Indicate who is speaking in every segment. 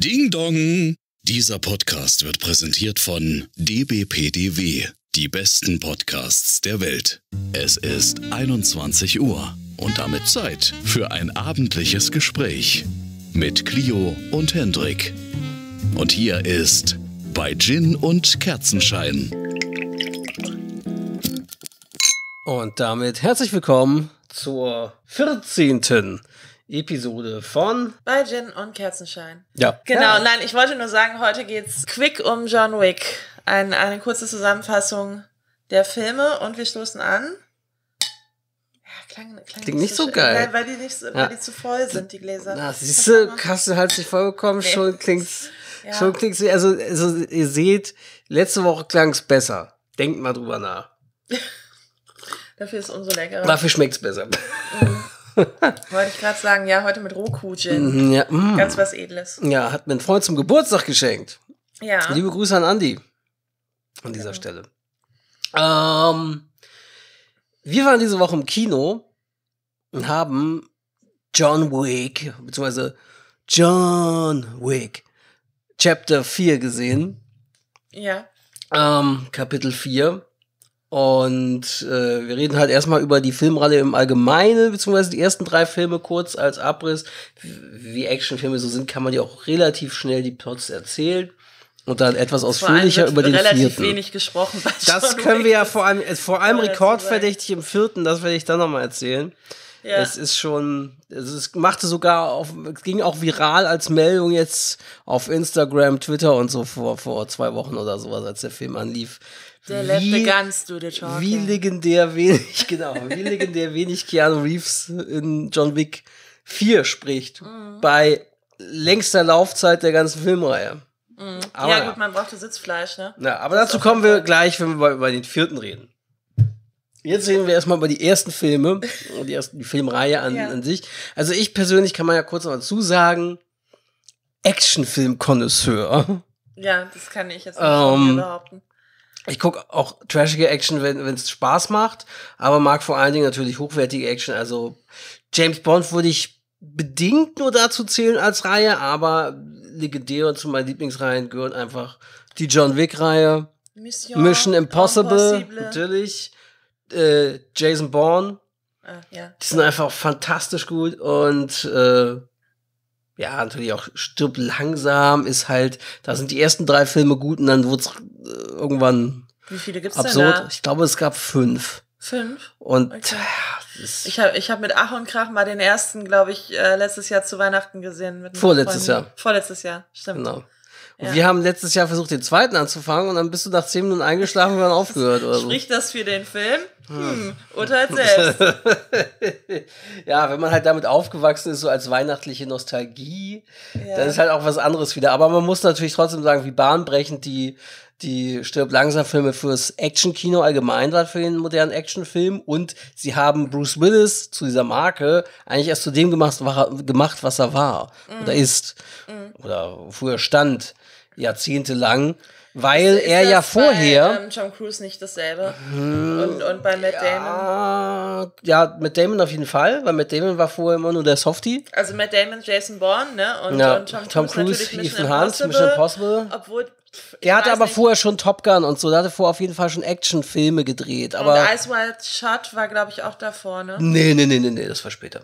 Speaker 1: Ding Dong! Dieser Podcast wird präsentiert von dbpdw, die besten Podcasts der Welt. Es ist 21 Uhr und damit Zeit für ein abendliches Gespräch mit Clio und Hendrik. Und hier ist bei Gin und Kerzenschein.
Speaker 2: Und damit herzlich willkommen zur 14. Episode von.
Speaker 3: Bei Gin und Kerzenschein.
Speaker 2: Ja.
Speaker 3: Genau,
Speaker 2: Ja.
Speaker 3: nein, ich wollte nur sagen, heute geht's quick um John Wick. Ein, eine kurze Zusammenfassung der Filme und wir stoßen an. Ja, klang, klang
Speaker 2: Klingt nicht so
Speaker 3: schön,
Speaker 2: geil.
Speaker 3: Weil, weil, die nicht so,
Speaker 2: Ja.
Speaker 3: weil die zu voll sind, die Gläser.
Speaker 2: Na, siehst du? Kassel hat sich vollkommen,
Speaker 3: Nee.
Speaker 2: schon klingt's,
Speaker 3: Ja.
Speaker 2: schon klingt's, also, also, ihr seht, letzte Woche klang's besser. Denkt mal drüber nach.
Speaker 3: Dafür ist es umso leckerer.
Speaker 2: Dafür schmeckt's besser.
Speaker 3: Wollte ich gerade sagen, ja, heute mit Roku-Gin.
Speaker 2: Mhm, ja, mm.
Speaker 3: Ganz was Edles.
Speaker 2: ja, hat mir ein Freund zum Geburtstag geschenkt.
Speaker 3: Ja.
Speaker 2: Liebe Grüße an Andi. An dieser Stelle. Ähm, wir waren diese Woche im Kino und haben John Wick, beziehungsweise John Wick, Chapter 4 gesehen.
Speaker 3: Ja.
Speaker 2: Ähm, Kapitel 4. Und äh, wir reden halt erstmal über die Filmreihe im Allgemeinen, beziehungsweise die ersten drei Filme kurz als Abriss. Wie Actionfilme so sind, kann man ja auch relativ schnell die Plots erzählen. Und dann etwas ausführlicher über den
Speaker 3: relativ
Speaker 2: vierten.
Speaker 3: wenig gesprochen.
Speaker 2: Das können wir ja vor allem, äh, vor allem rekordverdächtig im vierten, das werde ich dann nochmal erzählen.
Speaker 3: Ja.
Speaker 2: Es ist schon, es ist, machte sogar auf, es ging auch viral als Meldung jetzt auf Instagram, Twitter und so vor, vor zwei Wochen oder sowas, als der Film anlief.
Speaker 3: Der the guns do the talking.
Speaker 2: wie legendär wenig, genau, wie legendär wenig Keanu Reeves in John Wick 4 spricht.
Speaker 3: Mhm.
Speaker 2: Bei längster Laufzeit der ganzen Filmreihe. Aber
Speaker 3: ja, gut, man brauchte Sitzfleisch, ne?
Speaker 2: ja, aber
Speaker 3: Das
Speaker 2: dazu kommen wir gleich, wenn wir über den vierten reden. Jetzt reden wir erstmal über die ersten Filme, die, ersten, die Filmreihe an,
Speaker 3: Ja.
Speaker 2: an sich. Also ich persönlich kann man ja kurz noch dazu sagen, Actionfilm-Konnoisseur.
Speaker 3: Ja, das kann ich jetzt nicht
Speaker 2: Ähm,
Speaker 3: behaupten.
Speaker 2: Ich gucke auch trashige Action, wenn es Spaß macht, aber mag vor allen Dingen natürlich hochwertige Action. Also James Bond würde ich bedingt nur dazu zählen als Reihe, aber legendär zu meinen Lieblingsreihen gehören einfach die John Wick-Reihe,
Speaker 3: Mission,
Speaker 2: Mission Impossible,
Speaker 3: Impossible.
Speaker 2: natürlich, äh, Jason Bourne,
Speaker 3: Ah, ja.
Speaker 2: die sind einfach fantastisch gut und äh, ja, natürlich auch Stirb langsam ist halt, da sind die ersten drei Filme gut und dann wurde es äh, irgendwann
Speaker 3: Wie viele gibt's denn
Speaker 2: absurd.
Speaker 3: da?
Speaker 2: Ich glaube, es gab fünf.
Speaker 3: Fünf?
Speaker 2: Und
Speaker 3: Okay.
Speaker 2: ja,
Speaker 3: Ich habe ich hab mit Ach und Krach mal den ersten, glaube ich, äh, letztes Jahr zu Weihnachten gesehen.
Speaker 2: Vorletztes. Jahr.
Speaker 3: Vorletztes Jahr, stimmt.
Speaker 2: genau. Und
Speaker 3: Ja.
Speaker 2: wir haben letztes Jahr versucht, den zweiten anzufangen und dann bist du nach zehn Minuten eingeschlafen und dann aufgehört oder so.
Speaker 3: Spricht das für den Film? Hm, urteilt selbst.
Speaker 2: ja, wenn man halt damit aufgewachsen ist, so als weihnachtliche Nostalgie,
Speaker 3: Ja.
Speaker 2: dann ist halt auch was anderes wieder. Aber man muss natürlich trotzdem sagen, wie bahnbrechend die, die Stirb langsam Filme fürs Actionkino allgemein waren, für den modernen Actionfilm. Und sie haben Bruce Willis zu dieser Marke eigentlich erst zu dem gemacht, gemacht was er war oder
Speaker 3: Mhm.
Speaker 2: ist oder wofür er stand, jahrzehntelang. Weil
Speaker 3: Ist
Speaker 2: er
Speaker 3: das
Speaker 2: ja vorher.
Speaker 3: Bei, ähm, Tom Cruise nicht dasselbe. Und, und bei Matt Damon.
Speaker 2: Ah, ja, mit Damon auf jeden Fall, weil mit Damon war vorher immer nur der Softie.
Speaker 3: Also Matt Damon, Jason Bourne, ne? Und,
Speaker 2: Ja,
Speaker 3: und Tom Cruise,
Speaker 2: Tom Cruise,
Speaker 3: Mission
Speaker 2: Ethan Hunt. Mission Impossible.
Speaker 3: Obwohl. pff,
Speaker 2: Der hatte aber
Speaker 3: nicht.
Speaker 2: vorher schon Top Gun und so, der hatte vorher auf jeden Fall schon Actionfilme gedreht. Aber
Speaker 3: und Ice Wild Shot war, glaube ich, auch davor, ne?
Speaker 2: nee, nee, nee, nee, nee, das war später.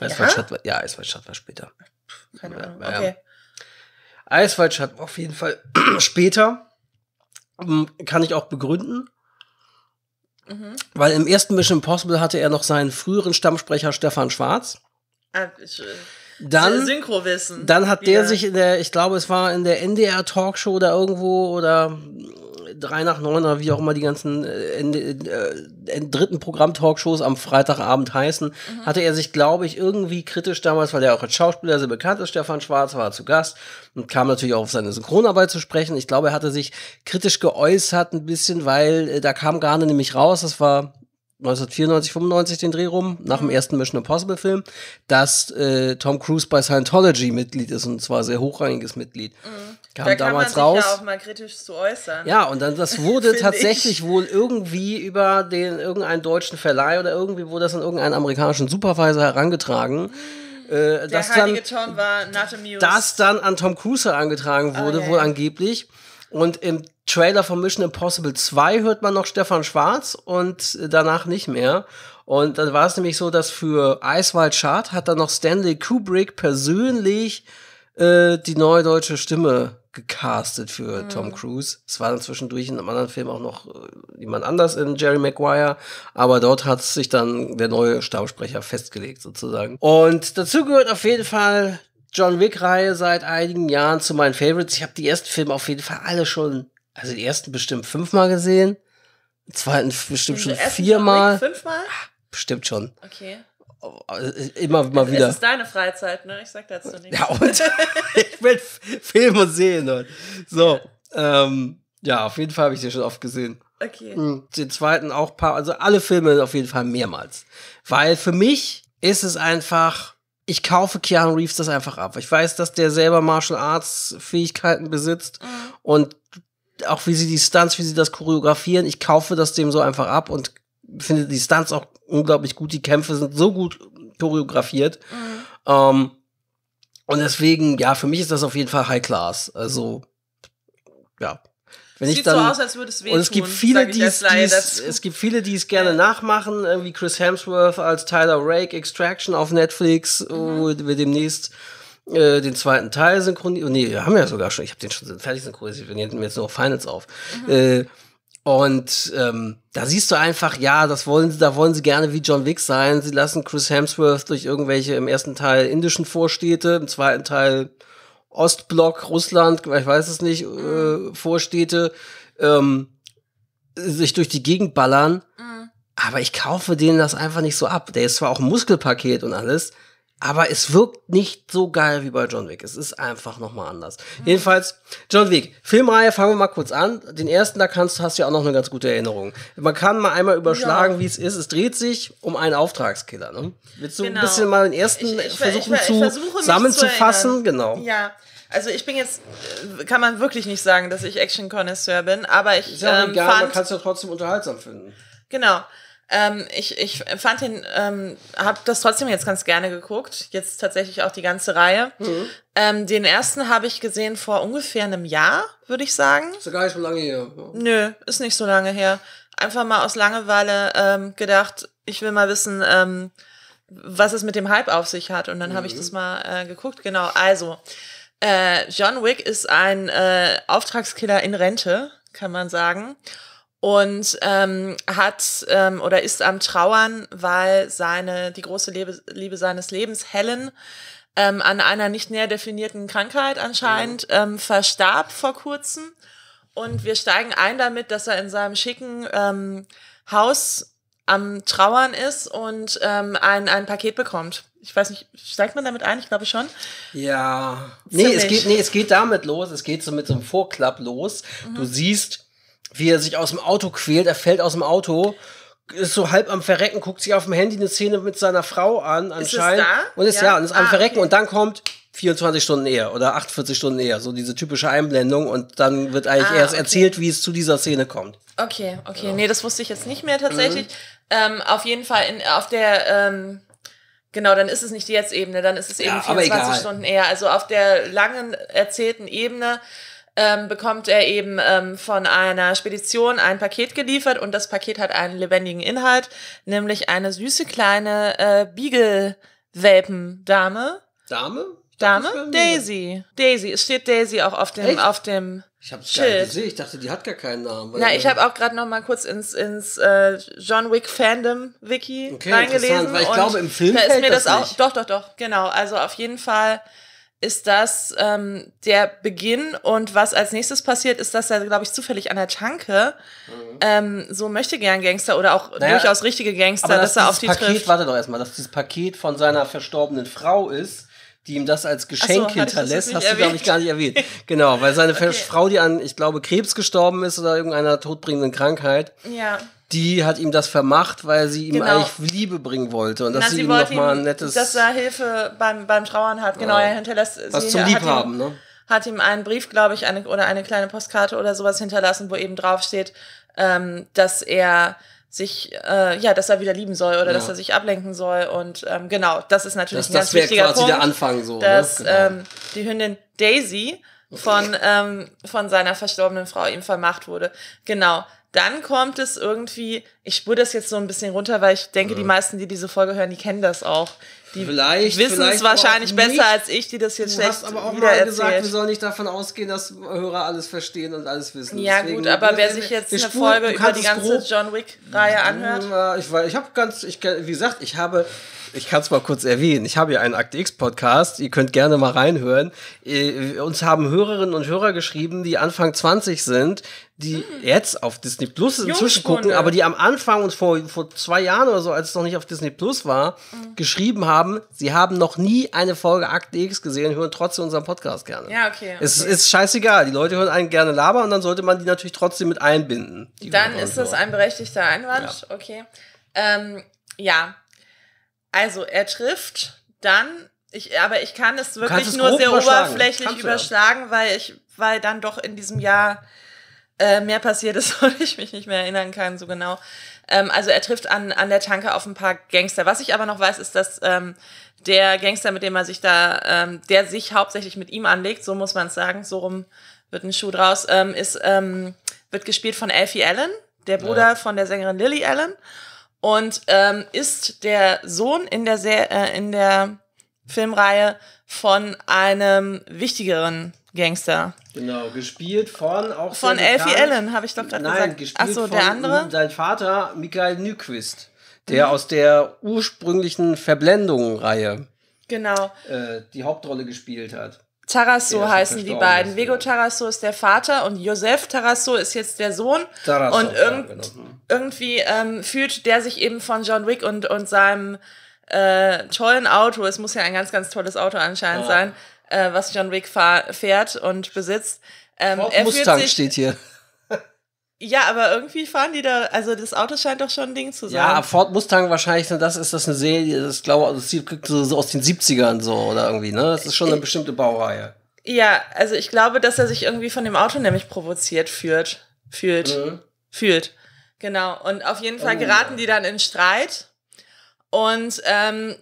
Speaker 2: Ice
Speaker 3: Ja?
Speaker 2: White Shot war, ja, Ice White Shot war später.
Speaker 3: Keine Ahnung.
Speaker 2: Ja, ja.
Speaker 3: Okay.
Speaker 2: Ice War auf jeden Fall später. Ähm, Kann ich auch begründen.
Speaker 3: Mhm.
Speaker 2: Weil im ersten Mission Impossible hatte er noch seinen früheren Stammsprecher Stefan Schwarz.
Speaker 3: Ah, ich, äh,
Speaker 2: Dann
Speaker 3: Synchrowissen.
Speaker 2: Dann hat der
Speaker 3: Wieder.
Speaker 2: sich in der, ich glaube, es war in der NDR Talkshow oder irgendwo oder drei nach neun oder wie auch immer die ganzen äh, Ende, äh, dritten Programm-Talkshows am Freitagabend heißen,
Speaker 3: Mhm.
Speaker 2: hatte er sich, glaube ich, irgendwie kritisch damals, weil er auch als Schauspieler sehr bekannt ist, Stefan Schwarz, war zu Gast und kam natürlich auch auf seine Synchronarbeit zu sprechen. Ich glaube, er hatte sich kritisch geäußert ein bisschen, weil äh, da kam Garne nämlich raus, das war 1994, 95 den Dreh rum, nach
Speaker 3: Mhm.
Speaker 2: dem ersten Mission Impossible Film, dass äh, Tom Cruise bei Scientology Mitglied ist und zwar sehr hochrangiges Mitglied. Kam
Speaker 3: da kann man
Speaker 2: damals
Speaker 3: sich
Speaker 2: raus.
Speaker 3: ja auch mal kritisch zu äußern.
Speaker 2: Ja, und dann das wurde tatsächlich
Speaker 3: ich.
Speaker 2: wohl irgendwie über den irgendeinen deutschen Verleih oder irgendwie wurde das an irgendeinen amerikanischen Supervisor herangetragen. Äh,
Speaker 3: Der
Speaker 2: das
Speaker 3: heilige
Speaker 2: dann,
Speaker 3: Tom war not amused.
Speaker 2: das dann an Tom Cruise herangetragen wurde,
Speaker 3: Oh, ja,
Speaker 2: wohl
Speaker 3: ja.
Speaker 2: angeblich. Und im Trailer von Mission Impossible 2 hört man noch Stefan Schwarz und danach nicht mehr. Und dann war es nämlich so, dass für Wild Chart hat dann noch Stanley Kubrick persönlich äh, die neue deutsche Stimme gecastet für Tom Cruise. Es war dann zwischendurch in einem anderen Film auch noch äh, jemand anders in Jerry Maguire, aber dort hat sich dann der neue Stabsprecher festgelegt sozusagen. Und dazu gehört auf jeden Fall John Wick-Reihe seit einigen Jahren zu meinen Favorites. Ich habe die ersten Filme auf jeden Fall alle schon, also die ersten bestimmt fünfmal gesehen, zweiten bestimmt schon
Speaker 3: Den ersten
Speaker 2: viermal,
Speaker 3: Fünfmal?
Speaker 2: bestimmt schon.
Speaker 3: Okay.
Speaker 2: Äh, Immer mal wieder.
Speaker 3: Es ist deine Freizeit, ne? Ich sag dazu nichts.
Speaker 2: Ja, und ich will F- Filme sehen. Und so, ähm, ja, auf jeden Fall habe ich den schon oft gesehen.
Speaker 3: Okay.
Speaker 2: Hm, Den zweiten auch paar, also alle Filme auf jeden Fall mehrmals. Weil für mich ist es einfach, ich kaufe Keanu Reeves das einfach ab. Ich weiß, dass der selber Martial Arts Fähigkeiten besitzt und auch wie sie die Stunts, wie sie das choreografieren, ich kaufe das dem so einfach ab und finde die Stunts auch unglaublich gut. Die Kämpfe sind so gut choreografiert. Ähm, und deswegen, ja, für mich ist das auf jeden Fall High Class. Also, ja. Wenn ich
Speaker 3: Sieht
Speaker 2: dann,
Speaker 3: so aus, als würde es wehtun.
Speaker 2: und es gibt viele,
Speaker 3: ich
Speaker 2: die es, gibt viele, die es gerne
Speaker 3: Ja.
Speaker 2: nachmachen, wie Chris Hemsworth als Tyler Rake Extraction auf Netflix,
Speaker 3: Mhm.
Speaker 2: wo wir demnächst äh, den zweiten Teil synchronisieren. Nee, wir haben ja sogar schon, ich habe den schon fertig synchronisiert, wir nehmen jetzt nur noch Finals auf.
Speaker 3: Mhm.
Speaker 2: Äh, und ähm, da siehst du einfach, ja, das wollen sie, da wollen sie gerne wie John Wick sein. Sie lassen Chris Hemsworth durch irgendwelche im ersten Teil indischen Vorstädte, im zweiten Teil Ostblock, Russland, ich weiß es nicht, äh, Vorstädte, ähm, sich durch die Gegend ballern.
Speaker 3: Mhm.
Speaker 2: Aber ich kaufe denen das einfach nicht so ab. Der ist zwar auch ein Muskelpaket und alles, aber es wirkt nicht so geil wie bei John Wick. Es ist einfach nochmal anders. Jedenfalls, John Wick, Filmreihe, fangen wir mal kurz an. Den ersten, da kannst, hast du ja auch noch eine ganz gute Erinnerung. Man kann mal einmal überschlagen,
Speaker 3: Ja.
Speaker 2: wie es ist. Es dreht sich um einen Auftragskiller. Ne? Willst du
Speaker 3: Genau.
Speaker 2: ein bisschen mal den ersten
Speaker 3: Ich- ich-
Speaker 2: versuchen
Speaker 3: ich-
Speaker 2: zu
Speaker 3: versuche
Speaker 2: zusammenzufassen?
Speaker 3: zu
Speaker 2: genau.
Speaker 3: Ja, also ich bin jetzt, äh, kann man wirklich nicht sagen, dass ich Action-Connoisseur bin, aber ich
Speaker 2: Ist ja auch
Speaker 3: ähm,
Speaker 2: egal, man
Speaker 3: fand,
Speaker 2: kann es ja trotzdem unterhaltsam finden.
Speaker 3: genau, ähm, ich, ich fand den, ähm, habe das trotzdem jetzt ganz gerne geguckt, jetzt tatsächlich auch die ganze Reihe.
Speaker 2: Mhm.
Speaker 3: Ähm, den ersten habe ich gesehen vor ungefähr einem Jahr, würde ich sagen.
Speaker 2: Ist ja gar nicht so lange her. Ja.
Speaker 3: Nö, ist nicht so lange her. Einfach mal aus Langeweile ähm, gedacht, ich will mal wissen, ähm, was es mit dem Hype auf sich hat. Und dann habe ich das mal äh, geguckt. Genau, also, äh, John Wick ist ein äh, Auftragskiller in Rente, kann man sagen. Und ähm, hat ähm, oder ist am Trauern, weil seine, die große Liebe, Liebe seines Lebens, Helen, ähm, an einer nicht näher definierten Krankheit anscheinend ähm, verstarb vor kurzem. Und wir steigen ein damit, dass er in seinem schicken ähm, Haus am Trauern ist und ähm, ein, ein Paket bekommt. Ich weiß nicht, steigt man damit ein? Ich glaube schon.
Speaker 2: Ja. Nee, es geht, nee, es geht damit los. Es geht so mit so einem Vorklapp los.
Speaker 3: Mhm.
Speaker 2: Du siehst, wie er sich aus dem Auto quält. Er fällt aus dem Auto, ist so halb am Verrecken, guckt sich auf dem Handy eine Szene mit seiner Frau an, anscheinend.
Speaker 3: da?
Speaker 2: Und ist
Speaker 3: Ja?
Speaker 2: ja, und ist am
Speaker 3: Ah,
Speaker 2: Verrecken.
Speaker 3: okay.
Speaker 2: Und dann kommt 24 Stunden eher oder 48 Stunden eher. So diese typische Einblendung. Und dann wird eigentlich
Speaker 3: Ah,
Speaker 2: erst
Speaker 3: okay.
Speaker 2: erzählt, wie es zu dieser Szene kommt.
Speaker 3: Okay, okay. Nee, das wusste ich jetzt nicht mehr tatsächlich. Ähm, auf jeden Fall in, auf der, ähm, genau, dann ist es nicht die Jetzt-Ebene, dann ist es eben
Speaker 2: Ja, aber
Speaker 3: 24
Speaker 2: egal.
Speaker 3: Stunden eher. Also auf der langen erzählten Ebene ähm, bekommt er eben ähm, von einer Spedition ein Paket geliefert und das Paket hat einen lebendigen Inhalt, nämlich eine süße kleine äh, Beagle-Welpen-Dame.
Speaker 2: Dame?
Speaker 3: Dame? Daisy. Daisy. Es steht Daisy auch auf dem,
Speaker 2: Echt?
Speaker 3: auf dem
Speaker 2: Ich hab's gar nicht gesehen. Ich dachte, die hat gar keinen Namen.
Speaker 3: Na, ich habe auch gerade noch mal kurz ins, ins äh, John Wick Fandom Wiki
Speaker 2: Okay,
Speaker 3: reingelesen.
Speaker 2: interessant, weil ich glaube, im Film
Speaker 3: da ist mir das,
Speaker 2: das
Speaker 3: auch.
Speaker 2: nicht.
Speaker 3: Doch, doch, doch, genau. Also auf jeden Fall ist das ähm, der Beginn und was als nächstes passiert, ist, dass er, glaube ich, zufällig an der Tanke ähm, so möchte gern Gangster oder auch
Speaker 2: Mhm. Naja,
Speaker 3: durchaus richtige Gangster,
Speaker 2: Aber
Speaker 3: dass
Speaker 2: dass
Speaker 3: er auf die
Speaker 2: Paket,
Speaker 3: trifft.
Speaker 2: warte doch erstmal, dass dieses Paket von seiner verstorbenen Frau ist, die ihm das als Geschenk
Speaker 3: so,
Speaker 2: hinterlässt, hast
Speaker 3: nicht
Speaker 2: du, glaube ich,
Speaker 3: erwähnt?
Speaker 2: gar nicht erwähnt. Genau, weil seine
Speaker 3: Okay.
Speaker 2: Frau, die an, ich glaube, Krebs gestorben ist oder irgendeiner todbringenden Krankheit,
Speaker 3: Ja.
Speaker 2: Die hat ihm das vermacht, weil sie ihm
Speaker 3: Genau.
Speaker 2: eigentlich Liebe bringen wollte und dass
Speaker 3: Na,
Speaker 2: sie,
Speaker 3: sie
Speaker 2: ihm nochmal ein nettes,
Speaker 3: dass er Hilfe beim, beim Trauern hat. Genau,
Speaker 2: Ja.
Speaker 3: er hinterlässt
Speaker 2: was zum Liebhaben, ne?
Speaker 3: hat ihm einen Brief, glaube ich, eine, oder eine kleine Postkarte oder sowas hinterlassen, wo eben draufsteht, ähm, dass er sich, äh, ja, dass er wieder lieben soll oder
Speaker 2: Ja.
Speaker 3: dass er sich ablenken soll. Und ähm, genau, das ist natürlich
Speaker 2: Das,
Speaker 3: ein ganz
Speaker 2: das wäre
Speaker 3: wichtiger
Speaker 2: quasi
Speaker 3: Punkt
Speaker 2: der Anfang so.
Speaker 3: dass
Speaker 2: ne? Genau.
Speaker 3: ähm, die Hündin Daisy von, ähm, von seiner verstorbenen Frau ihm vermacht wurde. Genau. Dann kommt es irgendwie, ich spüre das jetzt so ein bisschen runter, weil ich denke, die meisten, die diese Folge hören, die kennen das auch. Die
Speaker 2: Vielleicht-
Speaker 3: wissen
Speaker 2: vielleicht
Speaker 3: es wahrscheinlich
Speaker 2: nicht.
Speaker 3: besser als ich, die das jetzt
Speaker 2: Du
Speaker 3: schlecht
Speaker 2: hast aber auch mal gesagt, wir sollen nicht davon ausgehen, dass Hörer alles verstehen und alles wissen.
Speaker 3: Ja
Speaker 2: Deswegen-
Speaker 3: gut, aber wer sich jetzt eine Folge
Speaker 2: du
Speaker 3: über die ganze John Wick-Reihe anhört,
Speaker 2: Ja, ich ich habe ganz, ich, wie gesagt, ich habe, ich kann es mal kurz erwähnen, ich habe ja einen Akt X Podcast, ihr könnt gerne mal reinhören. Äh, Uns haben Hörerinnen und Hörer geschrieben, die Anfang 20 sind, die jetzt auf Disney Plus inzwischen gucken, aber die am Anfang und vor, vor zwei Jahren oder so, als es noch nicht auf Disney Plus war,
Speaker 3: Mhm.
Speaker 2: geschrieben haben, sie haben noch nie eine Folge Akt X gesehen, hören trotzdem unseren Podcast gerne.
Speaker 3: Ja, okay,
Speaker 2: Es
Speaker 3: okay.
Speaker 2: ist scheißegal, die Leute hören einen gerne labern und dann sollte man die natürlich trotzdem mit einbinden.
Speaker 3: Dann ist das ein berechtigter Einwand, okay. Ähm, ja, also er trifft dann, ich, aber ich kann es wirklich
Speaker 2: es
Speaker 3: nur sehr
Speaker 2: überschlagen.
Speaker 3: oberflächlich
Speaker 2: Kannst ja.
Speaker 3: überschlagen, weil ich, weil dann doch in diesem Jahr äh, mehr passiert ist und ich mich nicht mehr erinnern kann so genau. Ähm, also er trifft an, an der Tanke auf ein paar Gangster. Was ich aber noch weiß, ist, dass ähm, der Gangster, mit dem er sich da, ähm, der sich hauptsächlich mit ihm anlegt, so muss man es sagen, so rum wird ein Schuh draus, ähm, ist, ähm, wird gespielt von Alfie Allen, der Bruder von der Sängerin Lily Allen und ähm, ist der Sohn in der, Se äh, in der Filmreihe von einem wichtigeren Gangster.
Speaker 2: Genau, gespielt von auch
Speaker 3: Von
Speaker 2: bekannt.
Speaker 3: Allen, habe ich doch gerade
Speaker 2: Nein,
Speaker 3: gesagt.
Speaker 2: gespielt
Speaker 3: Ach so,
Speaker 2: von
Speaker 3: der andere?
Speaker 2: Sein Vater, Michael Nyquist,
Speaker 3: Mhm.
Speaker 2: der aus der ursprünglichen Verblendung-Reihe
Speaker 3: Genau.
Speaker 2: äh, die Hauptrolle gespielt hat.
Speaker 3: Tarasso
Speaker 2: schon
Speaker 3: heißen die beiden.
Speaker 2: ist,
Speaker 3: Vego
Speaker 2: ja.
Speaker 3: Tarasso ist der Vater und Josef Tarasso ist jetzt der Sohn.
Speaker 2: Tarasso,
Speaker 3: und
Speaker 2: ja,
Speaker 3: irgend,
Speaker 2: genau.
Speaker 3: irgendwie ähm, fühlt der sich eben von John Wick und, und seinem äh, tollen Auto, es muss ja ein ganz, ganz tolles Auto anscheinend
Speaker 2: Ja.
Speaker 3: sein, äh, was John Wick fährt und besitzt. Ähm,
Speaker 2: Ford
Speaker 3: fühlt
Speaker 2: Mustang
Speaker 3: sich,
Speaker 2: steht hier.
Speaker 3: Ja, aber irgendwie fahren die da, also das Auto scheint doch schon ein Ding zu sein.
Speaker 2: Ja, Ford Mustang wahrscheinlich, das ist das eine Serie, das glaube das sieht so, aus den 70ern so oder irgendwie, ne? Das ist schon eine bestimmte Baureihe.
Speaker 3: Ja, also ich glaube, dass er sich irgendwie von dem Auto nämlich provoziert fühlt. Fühlt.
Speaker 2: Mhm.
Speaker 3: Fühlt. Genau. Und auf jeden Fall
Speaker 2: Oh,
Speaker 3: geraten die dann in Streit. Und ähm,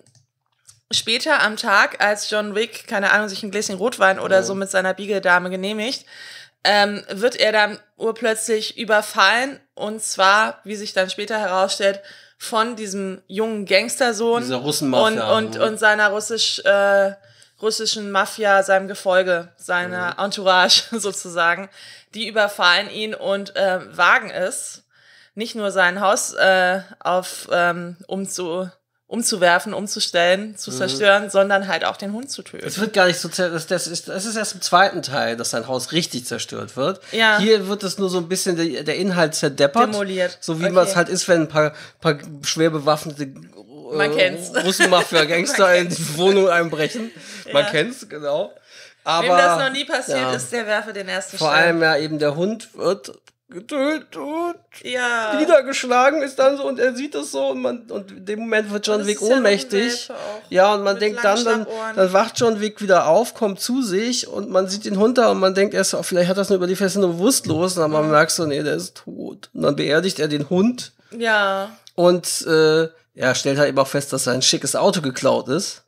Speaker 3: später am Tag, als John Wick, keine Ahnung, sich ein Gläschen Rotwein oder
Speaker 2: Mhm.
Speaker 3: so mit seiner Biegeldame genehmigt, ähm, wird er dann urplötzlich überfallen. Und zwar, wie sich dann später herausstellt, von diesem jungen Gangstersohn
Speaker 2: Dieser
Speaker 3: und,
Speaker 2: Russenmafia.
Speaker 3: und,
Speaker 2: ne?
Speaker 3: und seiner russisch, äh, russischen Mafia, seinem Gefolge, seiner Entourage sozusagen. Die überfallen ihn und äh, wagen es, nicht nur sein Haus äh, auf ähm, umzu, umzuwerfen, umzustellen, zu zerstören, sondern halt auch den Hund zu töten.
Speaker 2: Es wird gar nicht so das, das, ist, das ist erst im zweiten Teil, dass sein Haus richtig zerstört wird.
Speaker 3: Ja.
Speaker 2: Hier wird es nur so ein bisschen der, der Inhalt zerdeppert.
Speaker 3: Demoliert.
Speaker 2: So wie
Speaker 3: Okay.
Speaker 2: man es halt ist, wenn ein paar, paar schwer bewaffnete äh. Russenmafia-Gangster
Speaker 3: Man
Speaker 2: in die Wohnung einbrechen. Man
Speaker 3: Ja.
Speaker 2: kennt's, genau. Aber
Speaker 3: Wem das noch nie passiert
Speaker 2: ja.
Speaker 3: ist, der werfe den ersten
Speaker 2: vor
Speaker 3: Stein.
Speaker 2: allem ja eben der Hund wird getötet und
Speaker 3: ja.
Speaker 2: niedergeschlagen ist dann so und er sieht das so und man und in dem Moment wird John Wick ohnmächtig. Ja, und man denkt dann, dann, dann wacht John Wick wieder auf, kommt zu sich und man sieht ihn runter und man denkt erst, oh, vielleicht hat das nur über die Feste nur bewusstlos, und dann man merkt so, nee, der ist tot. Und dann beerdigt er den Hund
Speaker 3: Ja.
Speaker 2: und äh, ja, stellt halt eben auch fest, dass sein schickes Auto geklaut ist.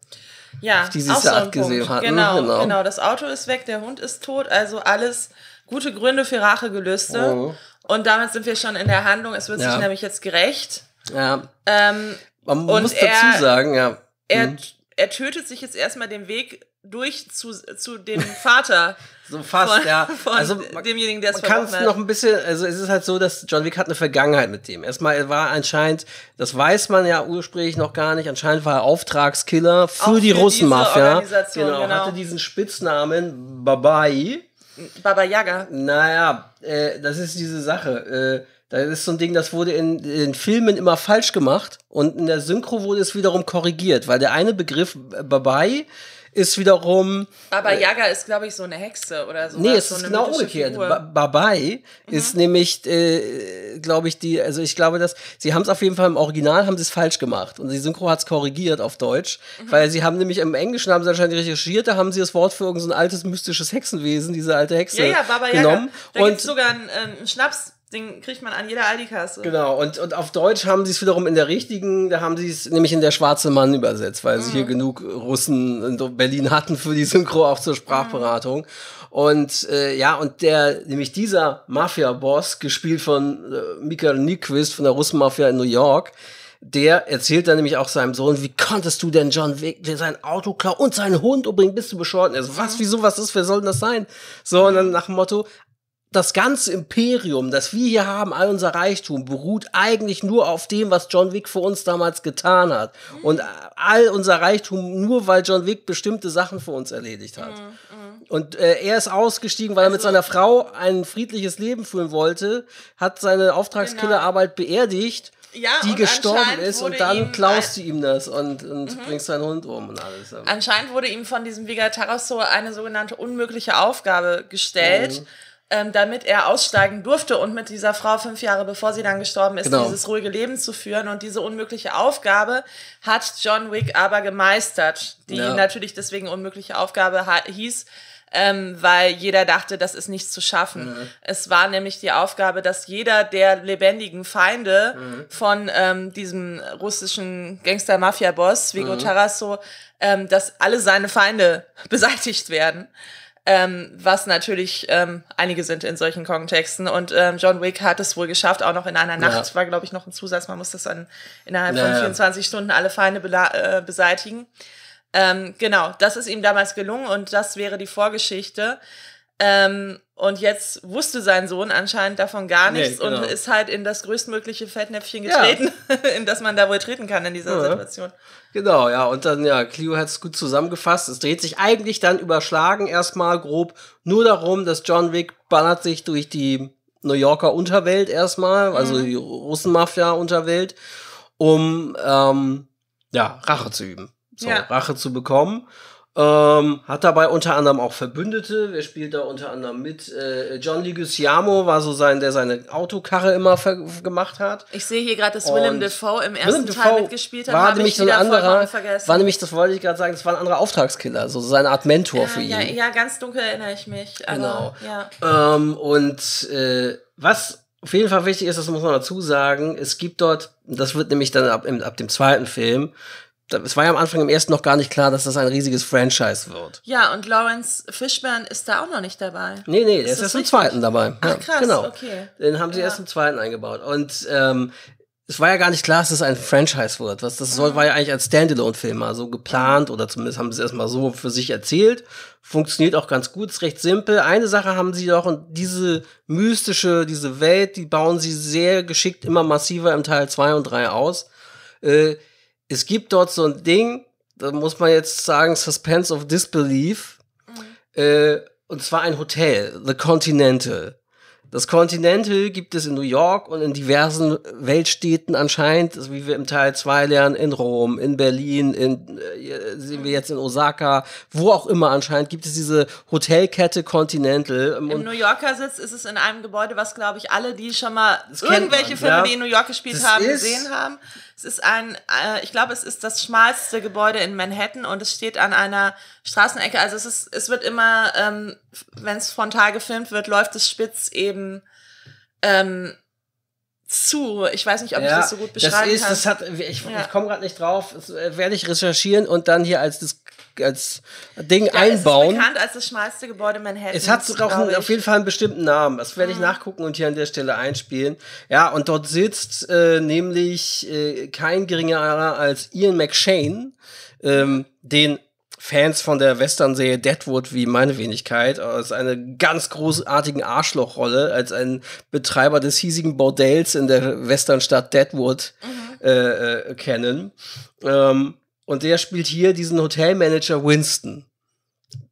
Speaker 3: Ja,
Speaker 2: die sie
Speaker 3: auch
Speaker 2: es
Speaker 3: so
Speaker 2: hatten,
Speaker 3: Genau,
Speaker 2: genau.
Speaker 3: genau, Das Auto ist weg, der Hund ist tot, also alles gute Gründe für Rachegelüste.
Speaker 2: Oh.
Speaker 3: Und damit sind wir schon in der Handlung. Es wird
Speaker 2: Ja.
Speaker 3: sich nämlich jetzt gerecht.
Speaker 2: Ja,
Speaker 3: Ähm,
Speaker 2: man muss
Speaker 3: er-
Speaker 2: dazu sagen, ja.
Speaker 3: er,
Speaker 2: Mhm.
Speaker 3: er tötet sich jetzt erstmal den Weg durch zu, zu dem Vater
Speaker 2: So fast,
Speaker 3: von,
Speaker 2: ja.
Speaker 3: von
Speaker 2: also
Speaker 3: demjenigen, der es
Speaker 2: man kann es noch ein bisschen, also es ist halt so, dass John Wick hat eine Vergangenheit mit dem. Erstmal, er war anscheinend, das weiß man ja ursprünglich noch gar nicht, anscheinend war er Auftragskiller für
Speaker 3: Auch
Speaker 2: die
Speaker 3: für
Speaker 2: Russenmafia. Genau,
Speaker 3: genau.
Speaker 2: hatte diesen Spitznamen Babai.
Speaker 3: Baba Yaga.
Speaker 2: Naja, äh, das ist diese Sache. Äh, das ist so ein Ding, das wurde in, in Filmen immer falsch gemacht und in der Synchro wurde es wiederum korrigiert, weil der eine Begriff äh, Babai ist wiederum
Speaker 3: Baba Yaga ist, glaube ich, so eine Hexe oder so.
Speaker 2: Nee, es
Speaker 3: so
Speaker 2: ist genau umgekehrt. Ba Babai ist nämlich, äh, glaube ich, die, also ich glaube, dass sie haben es auf jeden Fall im Original haben sie es falsch gemacht und die Synchro hat es korrigiert auf Deutsch, weil sie haben nämlich im Englischen haben sie anscheinend recherchiert, da haben sie das Wort für irgendein so altes mystisches Hexenwesen, diese alte Hexe
Speaker 3: Ja, ja, Baba Yaga.
Speaker 2: genommen
Speaker 3: Da gibt
Speaker 2: und
Speaker 3: sogar einen, ähm, einen Schnaps, den kriegt man an jeder Aldi-Kasse.
Speaker 2: Genau, und, und auf Deutsch haben sie es wiederum in der richtigen, da haben sie es nämlich in der schwarze Mann übersetzt, weil sie hier genug Russen in Berlin hatten für die Synchro auch zur Sprachberatung. Und äh, ja, und der, nämlich dieser Mafia-Boss, gespielt von äh, Michael Nyquist von der Russenmafia in New York, der erzählt dann nämlich auch seinem Sohn, wie konntest du denn John Wick, der sein Auto klauen und seinen Hund umbringen, bist du bescheuert? Und er so, was, wieso, was ist, wer soll denn das sein? So, und dann nach dem Motto, das ganze Imperium, das wir hier haben, all unser Reichtum, beruht eigentlich nur auf dem, was John Wick für uns damals getan hat. Und all unser Reichtum nur, weil John Wick bestimmte Sachen für uns erledigt hat. Und äh, er ist ausgestiegen, weil er mit
Speaker 3: Also
Speaker 2: seiner Frau ein friedliches Leben führen wollte, hat seine Auftragskillerarbeit beerdigt,
Speaker 3: Ja,
Speaker 2: die gestorben ist, und dann klaust du ihm das und, und bringst seinen Hund um und alles.
Speaker 3: Anscheinend wurde ihm von diesem Viga Tarasso eine sogenannte unmögliche Aufgabe gestellt,
Speaker 2: Mhm.
Speaker 3: Ähm, damit er aussteigen durfte und mit dieser Frau fünf Jahre bevor sie dann gestorben ist,
Speaker 2: Genau.
Speaker 3: dieses ruhige Leben zu führen. Und diese unmögliche Aufgabe hat John Wick aber gemeistert, die
Speaker 2: Ja.
Speaker 3: natürlich deswegen unmögliche Aufgabe hieß. Ähm, weil jeder dachte, das ist nicht zu schaffen.
Speaker 2: Mhm.
Speaker 3: Es war nämlich die Aufgabe, dass jeder der lebendigen Feinde
Speaker 2: Mhm.
Speaker 3: von ähm, diesem russischen Gangster-Mafia-Boss, Vigo
Speaker 2: Mhm.
Speaker 3: Tarasso, ähm, dass alle seine Feinde beseitigt werden. Ähm, was natürlich ähm, einige sind in solchen Kontexten. Und ähm, John Wick hat es wohl geschafft, auch noch in einer Nacht,
Speaker 2: Ja.
Speaker 3: war glaube ich noch ein Zusatz, man muss das dann innerhalb
Speaker 2: Ja,
Speaker 3: von
Speaker 2: ja.
Speaker 3: 24 Stunden alle Feinde äh, beseitigen. Ähm, genau, das ist ihm damals gelungen und das wäre die Vorgeschichte. Ähm, und jetzt wusste sein Sohn anscheinend davon gar
Speaker 2: Nee,
Speaker 3: nichts
Speaker 2: genau.
Speaker 3: und ist halt in das größtmögliche Fettnäpfchen
Speaker 2: Ja.
Speaker 3: getreten, in das man da wohl treten kann in dieser
Speaker 2: Ja.
Speaker 3: Situation.
Speaker 2: Genau, ja, und dann, ja, Clio hat es gut zusammengefasst. Es dreht sich eigentlich dann überschlagen erstmal grob nur darum, dass John Wick ballert sich durch die New Yorker Unterwelt erstmal, also die Russenmafia-Unterwelt, um ähm, ja, Rache zu üben. So,
Speaker 3: Ja.
Speaker 2: Rache zu bekommen. Ähm, hat dabei unter anderem auch Verbündete. Wer spielt da unter anderem mit? Äh, John Leguizamo war so sein, der seine Autokarre immer gemacht hat.
Speaker 3: Ich sehe hier gerade, dass
Speaker 2: Und
Speaker 3: Willem Dafoe im ersten
Speaker 2: Willem
Speaker 3: Teil mitgespielt hat,
Speaker 2: war
Speaker 3: habe
Speaker 2: nämlich
Speaker 3: ich
Speaker 2: so ein
Speaker 3: wieder
Speaker 2: anderer, war nämlich, das wollte ich gerade sagen, das war ein anderer Auftragskiller, so seine Art Mentor für ihn.
Speaker 3: ja, ja, ganz dunkel erinnere ich mich.
Speaker 2: Genau.
Speaker 3: Ja.
Speaker 2: Ähm, und äh, was auf jeden Fall wichtig ist, das muss man dazu sagen, es gibt dort, das wird nämlich dann ab, ab dem zweiten Film, es war ja am Anfang im ersten noch gar nicht klar, dass das ein riesiges Franchise wird.
Speaker 3: ja, und Lawrence Fishburne ist da auch noch nicht dabei.
Speaker 2: Nee, nee,
Speaker 3: Ist
Speaker 2: ist
Speaker 3: das
Speaker 2: erst im
Speaker 3: richtig?
Speaker 2: zweiten dabei.
Speaker 3: Ach,
Speaker 2: ja,
Speaker 3: krass,
Speaker 2: genau.
Speaker 3: okay.
Speaker 2: Den haben sie
Speaker 3: Ja.
Speaker 2: erst im zweiten eingebaut. Und ähm, es war ja gar nicht klar, dass es ein Franchise wird. Was das soll, war ja eigentlich als Standalone-Film mal so geplant oder zumindest haben sie es erstmal so für sich erzählt. Funktioniert auch ganz gut, ist recht simpel. Eine Sache haben sie doch und diese mystische, diese Welt, die bauen sie sehr geschickt immer massiver im Teil 2 und 3 aus. Äh, es gibt dort so ein Ding, da muss man jetzt sagen, Suspense of Disbelief. Äh, und zwar ein Hotel, The Continental. Das Continental gibt es in New York und in diversen Weltstädten anscheinend, also wie wir im Teil 2 lernen, in Rom, in Berlin, in, äh, sehen wir jetzt in Osaka, wo auch immer anscheinend gibt es diese Hotelkette Continental.
Speaker 3: Im
Speaker 2: Und
Speaker 3: New Yorker Sitz ist es in einem Gebäude, was, glaube ich, alle, die schon mal
Speaker 2: kennt
Speaker 3: irgendwelche
Speaker 2: man,
Speaker 3: Filme,
Speaker 2: ja.
Speaker 3: die in New York gespielt
Speaker 2: Das
Speaker 3: haben, gesehen haben. Es ist ein, äh, ich glaube, es ist das schmalste Gebäude in Manhattan und es steht an einer Straßenecke. Also es ist, es wird immer, ähm, wenn es frontal gefilmt wird, läuft es spitz eben ähm, zu. Ich weiß nicht, ob ich das so gut beschreiben
Speaker 2: das ist,
Speaker 3: kann.
Speaker 2: Das hat, ich,
Speaker 3: Ja.
Speaker 2: ich komme gerade nicht drauf, das äh, werde ich recherchieren und dann hier als, das, als Ding
Speaker 3: ja,
Speaker 2: einbauen.
Speaker 3: Es ist bekannt als das schmalste Gebäude Manhattans.
Speaker 2: Es hat auch
Speaker 3: glaub
Speaker 2: einen, auf jeden Fall einen bestimmten Namen. Das werde ich nachgucken und hier an der Stelle einspielen. Ja, und dort sitzt äh, nämlich äh, kein geringerer als Ian McShane, ähm, den Fans von der Western-Serie Deadwood wie meine Wenigkeit aus einer ganz großartigen Arschlochrolle als ein Betreiber des hiesigen Bordells in der Westernstadt Deadwood äh, äh, kennen. Ähm, und der spielt hier diesen Hotelmanager Winston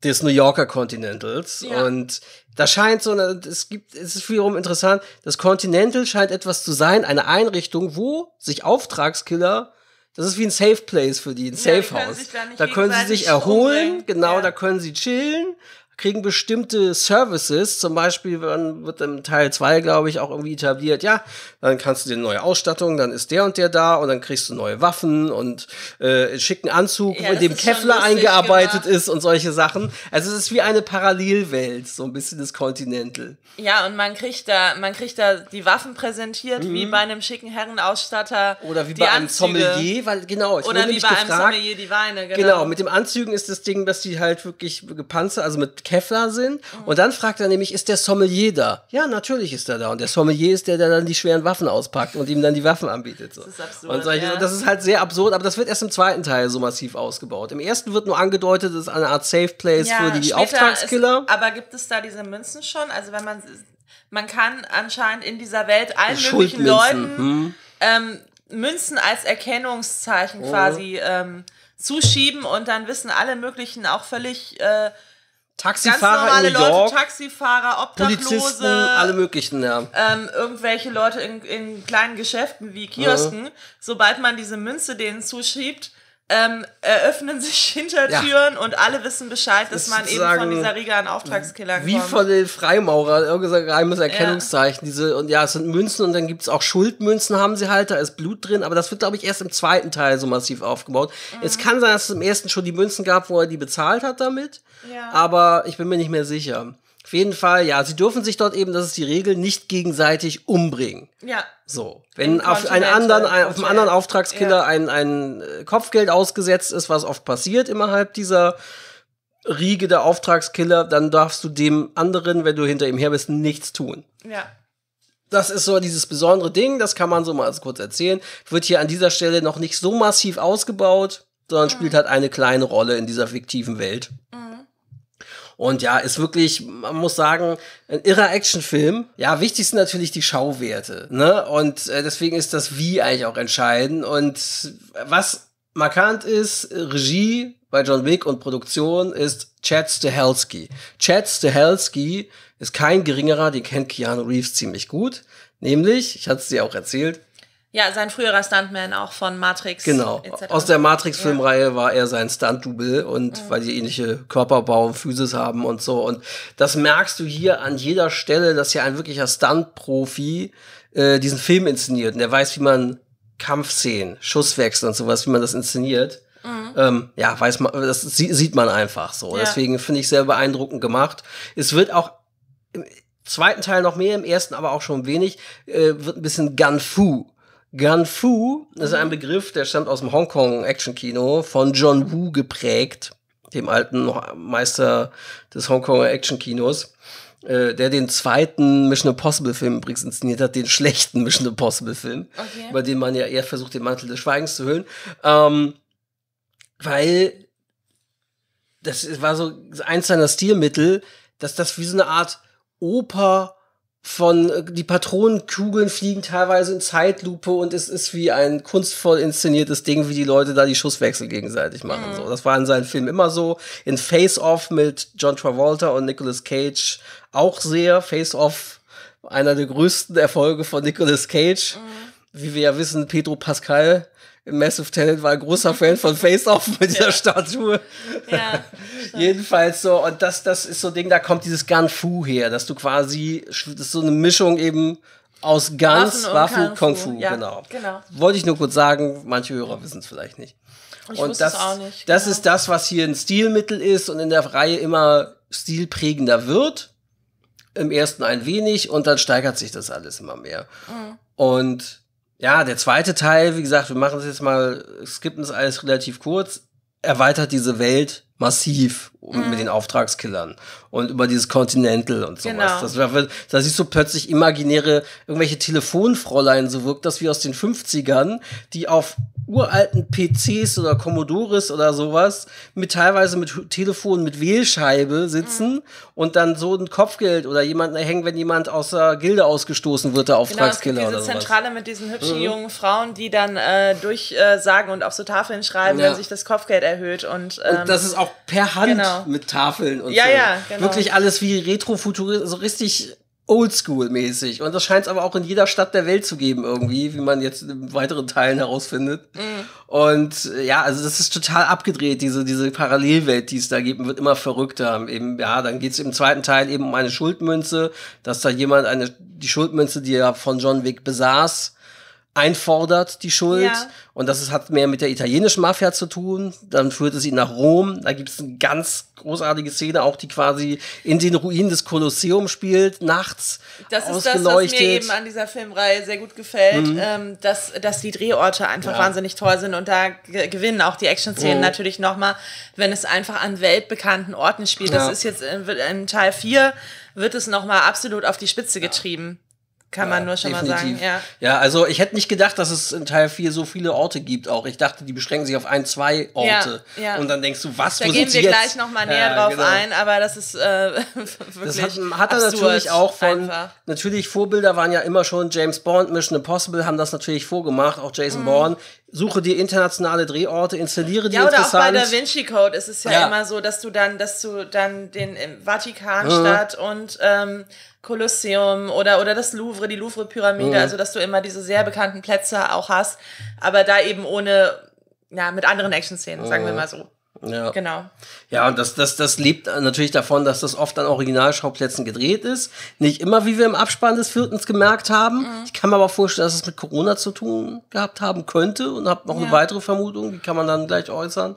Speaker 2: des New Yorker Continentals.
Speaker 3: Ja.
Speaker 2: Und da scheint so eine, es gibt, es ist wiederum interessant, das Continental scheint etwas zu sein, eine Einrichtung, wo sich Auftragskiller, das ist wie ein Safe Place für die, ein
Speaker 3: Ja,
Speaker 2: Safe House.
Speaker 3: da
Speaker 2: können sie sich erholen,
Speaker 3: umbringen.
Speaker 2: genau,
Speaker 3: Ja.
Speaker 2: da können sie chillen, kriegen bestimmte Services, zum Beispiel dann wird im Teil 2, glaube ich, auch irgendwie etabliert, ja, dann kannst du dir eine neue Ausstattung, dann ist der und der da und dann kriegst du neue Waffen und äh, einen schicken Anzug,
Speaker 3: Ja,
Speaker 2: mit
Speaker 3: das
Speaker 2: dem Kevlar eingearbeitet
Speaker 3: gemacht.
Speaker 2: ist und solche Sachen. Also es ist wie eine Parallelwelt, so ein bisschen das Continental.
Speaker 3: Ja, und man kriegt da, man kriegt da die Waffen präsentiert, wie bei einem schicken Herrenausstatter.
Speaker 2: Mhm. Oder wie bei einem
Speaker 3: Anzüge.
Speaker 2: Sommelier, weil genau, ich
Speaker 3: Oder wie bei einem
Speaker 2: gefragt,
Speaker 3: Sommelier die Weine, genau.
Speaker 2: Genau, mit dem Anzügen ist das Ding, dass die halt wirklich gepanzert, also mit Kevlar sind. Und dann fragt er nämlich, ist der Sommelier da? Ja, natürlich ist er da. Und der Sommelier ist der, der dann die schweren Waffen auspackt und ihm dann die Waffen anbietet. So.
Speaker 3: Das ist absurd,
Speaker 2: und solche,
Speaker 3: ja.
Speaker 2: das ist halt sehr absurd, aber das wird erst im zweiten Teil so massiv ausgebaut. Im ersten wird nur angedeutet, es ist eine Art Safe Place für die Auftragskiller.
Speaker 3: Ist, aber gibt es da diese Münzen schon? Also wenn man man kann anscheinend in dieser Welt allen möglichen. Leuten
Speaker 2: Hm.
Speaker 3: ähm, Münzen als Erkennungszeichen
Speaker 2: Oh.
Speaker 3: quasi ähm, zuschieben und dann wissen alle möglichen auch völlig äh, ganz
Speaker 2: Taxifahrer
Speaker 3: normale
Speaker 2: in New York,
Speaker 3: Leute, Taxifahrer,
Speaker 2: Polizisten,
Speaker 3: Obdachlose,
Speaker 2: alle möglichen, ja.
Speaker 3: ähm, irgendwelche Leute in, in kleinen Geschäften wie Kiosken, sobald man diese Münze denen zuschiebt, ähm, eröffnen sich Hintertüren und alle wissen Bescheid, dass
Speaker 2: ist
Speaker 3: man eben von dieser Riga an Auftragskillern
Speaker 2: Wie
Speaker 3: kommt.
Speaker 2: von den Freimaurern, irgendein geheimes Erkennungszeichen. Diese, und ja, es sind Münzen und dann gibt's auch Schuldmünzen, haben sie halt, da ist Blut drin, aber das wird, glaube ich, erst im zweiten Teil so massiv aufgebaut.
Speaker 3: Mhm.
Speaker 2: Es kann sein, dass es im ersten schon die Münzen gab, wo er die bezahlt hat damit,
Speaker 3: Ja.
Speaker 2: aber ich bin mir nicht mehr sicher. Auf jeden Fall, ja, sie dürfen sich dort eben, das ist die Regel, nicht gegenseitig umbringen.
Speaker 3: ja,
Speaker 2: So, wenn auf einen anderen, ein, auf einen
Speaker 3: Hotel.
Speaker 2: anderen Auftragskiller
Speaker 3: Ja.
Speaker 2: ein, ein äh, Kopfgeld ausgesetzt ist, was oft passiert innerhalb dieser Riege der Auftragskiller, dann darfst du dem anderen, wenn du hinter ihm her bist, nichts tun.
Speaker 3: ja.
Speaker 2: Das ist so dieses besondere Ding, das kann man so mal kurz erzählen. Wird hier an dieser Stelle noch nicht so massiv ausgebaut, sondern spielt halt eine kleine Rolle in dieser fiktiven Welt. Und ja, ist wirklich, man muss sagen, ein irrer Actionfilm. Ja, wichtig sind natürlich die Schauwerte, ne? Und äh, deswegen ist das Wie eigentlich auch entscheidend. Und was markant ist, Regie bei John Wick und Produktion ist Chad Stahelski. Chad Stahelski ist kein geringerer, den kennt Keanu Reeves ziemlich gut. Nämlich, ich hatte es dir auch erzählt,
Speaker 3: Ja, sein früherer Stuntman auch von Matrix.
Speaker 2: Genau.
Speaker 3: etc.
Speaker 2: Aus der Matrix-Filmreihe war er sein Stunt-Double und weil die ähnliche Körperbau und Physis haben und so. Und das merkst du hier an jeder Stelle, dass hier ein wirklicher Stunt-Profi äh, diesen Film inszeniert. Und der weiß, wie man Kampfszenen, Schusswechsel und sowas, wie man das inszeniert. Ähm, ja, weiß man, das sie- sieht man einfach so.
Speaker 3: Ja.
Speaker 2: Deswegen finde ich sehr beeindruckend gemacht. Es wird auch im zweiten Teil noch mehr, im ersten aber auch schon wenig, äh, wird ein bisschen Gun-Fu. Gun-Fu ist ein Begriff, der stammt aus dem Hongkong-Action-Kino, von John Woo geprägt, dem alten Meister des Hongkonger Action-Kinos, äh, der den zweiten Mission Impossible-Film übrigens inszeniert hat, den schlechten Mission Impossible-Film,
Speaker 3: Okay.
Speaker 2: über den man ja eher versucht, den Mantel des Schweigens zu hüllen. Ähm, weil das war so eins seiner Stilmittel, dass das wie so eine Art Oper von äh, die Patronenkugeln fliegen teilweise in Zeitlupe und es ist wie ein kunstvoll inszeniertes Ding, wie die Leute da die Schusswechsel gegenseitig machen. So, das war in seinen Filmen immer so. In Face Off mit John Travolta und Nicolas Cage auch sehr. Face Off einer der größten Erfolge von Nicolas Cage. Wie wir ja wissen, Pedro Pascal Massive Talent war ein großer Fan von Face Off mit dieser Statue.
Speaker 3: Ja.
Speaker 2: Jedenfalls so, und das, das ist so ein Ding, da kommt dieses Gun Fu her, dass du quasi, das ist so eine Mischung eben aus Guns,
Speaker 3: Waffen und
Speaker 2: Waffen,
Speaker 3: Kung
Speaker 2: Kung
Speaker 3: Fu. Ja,
Speaker 2: genau.
Speaker 3: genau.
Speaker 2: Wollte ich nur kurz sagen, manche Hörer wissen es vielleicht nicht.
Speaker 3: Ich
Speaker 2: und das,
Speaker 3: es auch nicht.
Speaker 2: das
Speaker 3: genau.
Speaker 2: ist das, was hier ein Stilmittel ist und in der Reihe immer stilprägender wird. Im ersten ein wenig und dann steigert sich das alles immer mehr.
Speaker 3: Mhm.
Speaker 2: Und ja, der zweite Teil, wie gesagt, wir machen es jetzt mal, skippen es alles relativ kurz, erweitert diese Welt massiv mit den Auftragskillern und über dieses Continental und sowas.
Speaker 3: Genau.
Speaker 2: Das, da, siehst du plötzlich imaginäre, irgendwelche Telefonfräulein, so wirkt das wie aus den 50ern, die auf uralten PCs oder Commodores oder sowas mit teilweise mit Telefon mit Wählscheibe sitzen und dann so ein Kopfgeld oder jemanden erhängen, wenn jemand aus der Gilde ausgestoßen wird, der
Speaker 3: Genau, es gibt
Speaker 2: Auftragskiller
Speaker 3: diese. Zentrale mit diesen hübschen jungen Frauen, die dann äh, durchsagen und auf so Tafeln schreiben,
Speaker 2: Ja.
Speaker 3: wenn sich das Kopfgeld erhöht. Und, ähm,
Speaker 2: Und das ist auch per Hand
Speaker 3: genau.
Speaker 2: Mit Tafeln und
Speaker 3: Ja,
Speaker 2: so.
Speaker 3: ja, genau.
Speaker 2: Wirklich alles wie Retrofuturistisch, so richtig oldschool-mäßig. Und das scheint es aber auch in jeder Stadt der Welt zu geben, irgendwie, wie man jetzt in weiteren Teilen herausfindet.
Speaker 3: Mhm.
Speaker 2: Und äh, ja, also das ist total abgedreht, diese, diese Parallelwelt, die es da gibt, wird immer verrückter. Eben, ja, dann geht es im zweiten Teil eben um eine Schuldmünze, dass da jemand eine, die Schuldmünze, die er von John Wick besaß, einfordert, die Schuld.
Speaker 3: Ja.
Speaker 2: Und das ist, hat mehr mit der italienischen Mafia zu tun. Dann führt es ihn nach Rom. Da gibt es eine ganz großartige Szene, auch die quasi in den Ruinen des Kolosseum spielt, nachts.
Speaker 3: Das ist das, was mir eben an dieser Filmreihe sehr gut gefällt, ähm, dass, dass die Drehorte einfach
Speaker 2: Ja.
Speaker 3: wahnsinnig toll sind und da ge- gewinnen auch die Action-Szenen
Speaker 2: Mhm.
Speaker 3: natürlich nochmal, wenn es einfach an weltbekannten Orten spielt. Das
Speaker 2: Ja.
Speaker 3: ist jetzt in, in Teil 4 wird es nochmal absolut auf die Spitze getrieben. Kann man nur schon mal sagen, ja.
Speaker 2: Ja, also ich hätte nicht gedacht, dass es in Teil 4 so viele Orte gibt auch. Ich dachte, die beschränken sich auf ein, zwei Orte.
Speaker 3: Ja, ja.
Speaker 2: Und dann denkst du, was,
Speaker 3: Da
Speaker 2: wo
Speaker 3: gehen
Speaker 2: sind
Speaker 3: wir
Speaker 2: sie
Speaker 3: gleich
Speaker 2: jetzt?
Speaker 3: nochmal näher drauf
Speaker 2: genau.
Speaker 3: ein, aber das ist äh,
Speaker 2: Das
Speaker 3: wirklich
Speaker 2: hat, hat er natürlich auch von,
Speaker 3: einfach.
Speaker 2: natürlich Vorbilder waren ja immer schon James Bond, Mission Impossible haben das natürlich vorgemacht, auch Jason Bourne. Suche dir internationale Drehorte, installiere die
Speaker 3: Mhm. Ja, oder auch bei. Da Vinci Code ist es ja,
Speaker 2: Ja.
Speaker 3: immer so, dass du dann, dass du dann den im Vatikanstadt und ähm, Kolosseum oder, oder das Louvre, die Louvre-Pyramide,
Speaker 2: Mhm.
Speaker 3: also dass du immer diese sehr bekannten Plätze auch hast, aber da eben ohne, ja, mit anderen Action-Szenen, sagen
Speaker 2: Mhm.
Speaker 3: wir mal so.
Speaker 2: Ja.
Speaker 3: Genau.
Speaker 2: Ja, und das, das, das lebt natürlich davon, dass das oft an Originalschauplätzen gedreht ist. Nicht immer, wie wir im Abspann des viertens gemerkt haben.
Speaker 3: Mhm.
Speaker 2: Ich kann mir aber vorstellen, dass es mit Corona zu tun gehabt haben könnte und habe noch eine
Speaker 3: Ja.
Speaker 2: weitere Vermutung, die kann man dann gleich äußern.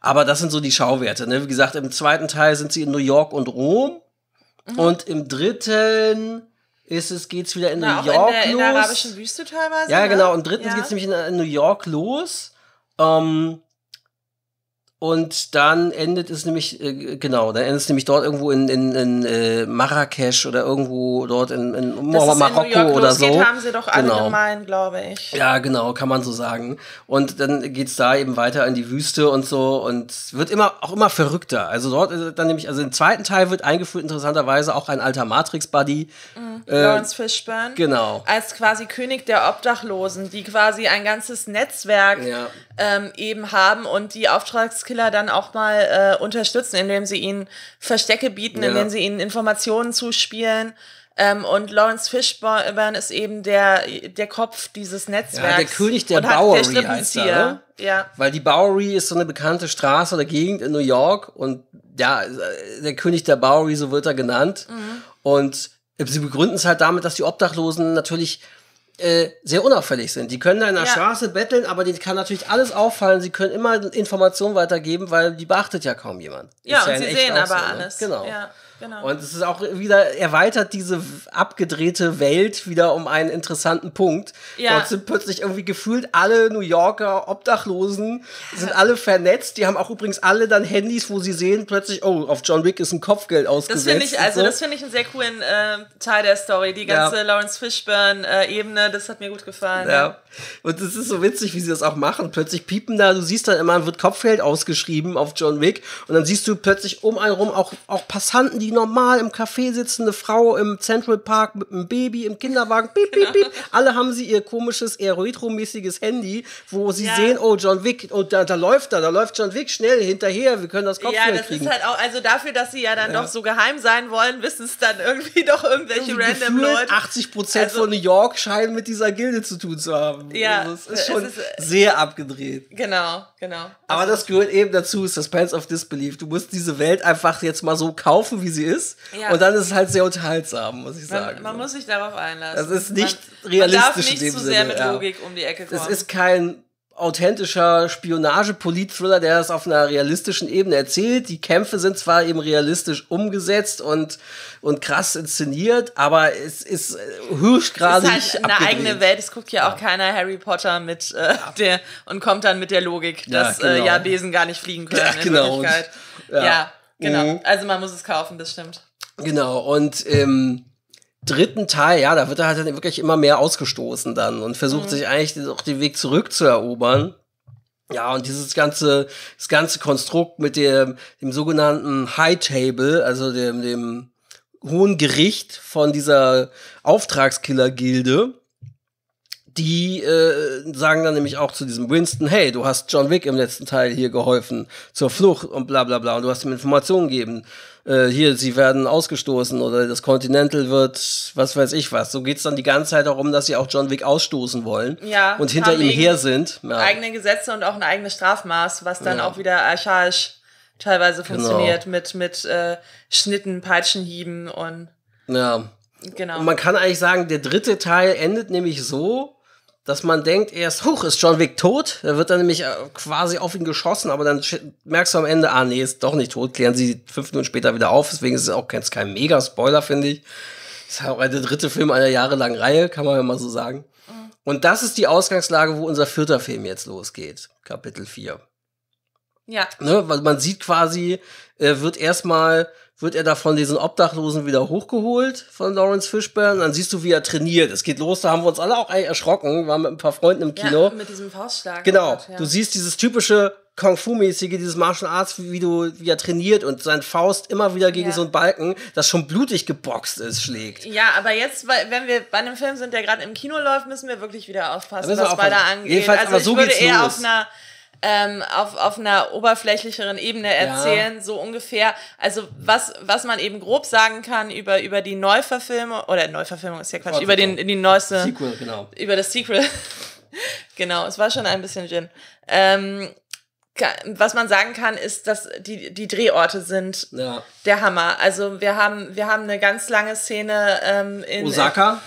Speaker 2: Aber das sind so die Schauwerte. Ne? Wie gesagt, im zweiten Teil sind sie in New York und Rom.
Speaker 3: Mhm.
Speaker 2: Und im dritten ist es, geht's wieder in
Speaker 3: Na,
Speaker 2: New York
Speaker 3: in der, in der
Speaker 2: los.
Speaker 3: arabischen Wüste teilweise.
Speaker 2: Ja,
Speaker 3: ne?
Speaker 2: genau. Im dritten
Speaker 3: ja.
Speaker 2: geht's nämlich in, in New York los. Ähm, und dann endet es nämlich, äh, genau, dann endet es nämlich dort irgendwo in, in, in äh, Marrakesch oder irgendwo dort in, in
Speaker 3: es in
Speaker 2: Marokko
Speaker 3: New York
Speaker 2: oder so.
Speaker 3: haben sie doch alle
Speaker 2: Genau.
Speaker 3: gemeint, glaube ich.
Speaker 2: Ja, genau, kann man so sagen. Und dann geht's da eben weiter in die Wüste und so und wird immer auch immer verrückter. Also dort ist dann nämlich, also im zweiten Teil wird eingeführt interessanterweise auch ein alter Matrix-Buddy. Äh,
Speaker 3: Lawrence Fishburne.
Speaker 2: genau.
Speaker 3: Als quasi König der Obdachlosen, die quasi ein ganzes Netzwerk
Speaker 2: Ja.
Speaker 3: ähm, eben haben und die Auftragskiller dann auch mal äh, unterstützen, indem sie ihnen Verstecke bieten,
Speaker 2: Ja.
Speaker 3: indem sie ihnen Informationen zuspielen. Ähm, und Lawrence Fishburne ist eben der, der Kopf dieses Netzwerks.
Speaker 2: Ja, der König der Bowery
Speaker 3: Strippenzieher.
Speaker 2: heißt er, ne?
Speaker 3: Ja.
Speaker 2: Weil die Bowery ist so eine bekannte Straße oder Gegend in New York und ja, der König der Bowery, so wird er genannt.
Speaker 3: Mhm.
Speaker 2: Und sie begründen es halt damit, dass die Obdachlosen natürlich äh, sehr unauffällig sind. Die können da in der
Speaker 3: Ja.
Speaker 2: Straße betteln, aber denen kann natürlich alles auffallen. Sie können immer Informationen weitergeben, weil die beachtet ja kaum jemand.
Speaker 3: Ja,
Speaker 2: Ist
Speaker 3: und
Speaker 2: in
Speaker 3: sie sehen aber
Speaker 2: so, ne?
Speaker 3: alles.
Speaker 2: Genau.
Speaker 3: Ja, genau.
Speaker 2: Und es ist auch wieder erweitert diese abgedrehte Welt wieder um einen interessanten Punkt.
Speaker 3: Ja.
Speaker 2: Dort sind plötzlich irgendwie gefühlt alle New Yorker Obdachlosen, sind alle vernetzt. Die haben auch übrigens alle dann Handys, wo sie sehen plötzlich, oh, auf John Wick ist ein Kopfgeld
Speaker 3: Das
Speaker 2: ausgesetzt.
Speaker 3: finde ich, also
Speaker 2: so.
Speaker 3: das finde ich einen sehr coolen äh, Teil der Story. Die ganze
Speaker 2: Ja.
Speaker 3: Lawrence Fishburne-Ebene, das hat mir gut gefallen.
Speaker 2: Ja. Und es ist so witzig, wie sie das auch machen. Plötzlich piepen da, du siehst dann immer, wird Kopfgeld ausgeschrieben auf John Wick und dann siehst du plötzlich um einen rum auch, auch Passanten, die normal im Café sitzen, eine Frau im Central Park mit einem Baby im Kinderwagen, piep, piep, piep. Alle haben sie ihr komisches, eher retromäßiges Handy, wo sie
Speaker 3: Ja.
Speaker 2: sehen, oh, John Wick, und da, da läuft er, da läuft John Wick schnell hinterher, wir können das Kopfgeld
Speaker 3: Ja, das
Speaker 2: kriegen.
Speaker 3: ist halt auch, also dafür, dass sie ja dann doch so geheim sein wollen, wissen es dann irgendwie doch irgendwelche
Speaker 2: Irgendwie
Speaker 3: random Leute.
Speaker 2: 80 Prozent
Speaker 3: Also-
Speaker 2: von New York scheinen mit dieser Gilde zu tun zu haben.
Speaker 3: Ja,
Speaker 2: also es
Speaker 3: es
Speaker 2: ist schon
Speaker 3: ist, äh,
Speaker 2: sehr abgedreht.
Speaker 3: Genau, genau.
Speaker 2: Aber das gehört eben dazu, Suspense of Disbelief. Du musst diese Welt einfach jetzt mal so kaufen, wie sie ist.
Speaker 3: Ja.
Speaker 2: Und dann ist es halt sehr unterhaltsam, muss ich
Speaker 3: man,
Speaker 2: sagen.
Speaker 3: man muss sich darauf einlassen.
Speaker 2: Das ist nicht
Speaker 3: man,
Speaker 2: realistisch
Speaker 3: Man darf nicht zu sehr
Speaker 2: Sinne,
Speaker 3: mit
Speaker 2: ja.
Speaker 3: Logik um die Ecke kommen.
Speaker 2: es ist kein authentischer Spionage-Polit-Thriller, der das auf einer realistischen Ebene erzählt. Die Kämpfe sind zwar eben realistisch umgesetzt und, und krass inszeniert, aber es ist äh, höchstgradig
Speaker 3: es ist halt eine
Speaker 2: abgedreht.
Speaker 3: eigene Welt. Es guckt ja auch keiner Harry Potter mit äh, der und kommt dann mit der Logik,
Speaker 2: Ja,
Speaker 3: dass
Speaker 2: genau.
Speaker 3: äh, ja Besen gar nicht fliegen können
Speaker 2: Ja,
Speaker 3: in
Speaker 2: genau. Ja.
Speaker 3: Genau.
Speaker 2: Mhm.
Speaker 3: Also man muss es kaufen, das stimmt.
Speaker 2: Genau, und im dritten Teil, ja, da wird er halt dann wirklich immer mehr ausgestoßen dann und versucht sich eigentlich auch den Weg zurückzuerobern. Ja, und dieses ganze, das ganze Konstrukt mit dem, dem sogenannten High Table, also dem, dem hohen Gericht von dieser Auftragskiller-Gilde, die äh, sagen dann nämlich auch zu diesem Winston, hey, du hast John Wick im letzten Teil hier geholfen zur Flucht und bla bla bla und du hast ihm Informationen gegeben. Äh, hier, sie werden ausgestoßen oder das Continental wird, was weiß ich was. So geht's dann die ganze Zeit darum, dass sie auch John Wick ausstoßen wollen
Speaker 3: Ja,
Speaker 2: und hinter ihm her sind. Ja.
Speaker 3: eigene Gesetze und auch ein eigenes Strafmaß, was dann
Speaker 2: Ja.
Speaker 3: auch wieder archaisch teilweise
Speaker 2: Genau.
Speaker 3: funktioniert mit, mit äh, Schnitten, Peitschenhieben und
Speaker 2: ja.
Speaker 3: genau.
Speaker 2: Und man kann eigentlich sagen, der dritte Teil endet nämlich so, dass man denkt, erst, huch, ist John Wick tot? Da wird dann nämlich äh, quasi auf ihn geschossen, aber dann merkst du am Ende, ah, nee, ist doch nicht tot, klären sie fünf Minuten später wieder auf, deswegen ist es auch kein, kein Mega-Spoiler, finde ich. Ist ja auch der dritte Film einer jahrelangen Reihe, kann man ja mal so sagen. Und das ist die Ausgangslage, wo unser vierter Film jetzt losgeht. Kapitel 4
Speaker 3: ja,
Speaker 2: ne, weil man sieht quasi, er wird erstmal, wird er da von diesen Obdachlosen wieder hochgeholt von Lawrence Fishburne, dann siehst du, wie er trainiert. Es geht los, da haben wir uns alle auch erschrocken, waren mit ein paar Freunden im Kino.
Speaker 3: ja, mit diesem Faustschlag.
Speaker 2: genau,
Speaker 3: Oh Gott, ja.
Speaker 2: du siehst dieses typische Kung-Fu-mäßige, dieses Martial Arts, wie, du, wie er trainiert und sein Faust immer wieder gegen
Speaker 3: Ja.
Speaker 2: so einen Balken, das schon blutig geboxt ist, schlägt.
Speaker 3: Ja, aber jetzt, wenn wir bei einem Film sind, der gerade im Kino läuft, müssen wir wirklich wieder aufpassen,
Speaker 2: Da müssen wir
Speaker 3: was Spoiler
Speaker 2: aufpassen.
Speaker 3: angeht.
Speaker 2: Jedenfalls,
Speaker 3: also
Speaker 2: aber
Speaker 3: ich
Speaker 2: so
Speaker 3: würde eher
Speaker 2: los.
Speaker 3: auf einer ähm, auf, auf einer oberflächlicheren Ebene erzählen, so ungefähr. Also was, was man eben grob sagen kann über, über die Neuverfilmung, oder Neuverfilmung ist ja Quatsch, über den, die neueste,
Speaker 2: Sequel, genau.
Speaker 3: über das Sequel. genau, es war schon ein bisschen Gin. Ähm, was man sagen kann, ist, dass die, die Drehorte sind
Speaker 2: Ja.
Speaker 3: der Hammer. Also wir haben, wir haben eine ganz lange Szene ähm, in
Speaker 2: Osaka?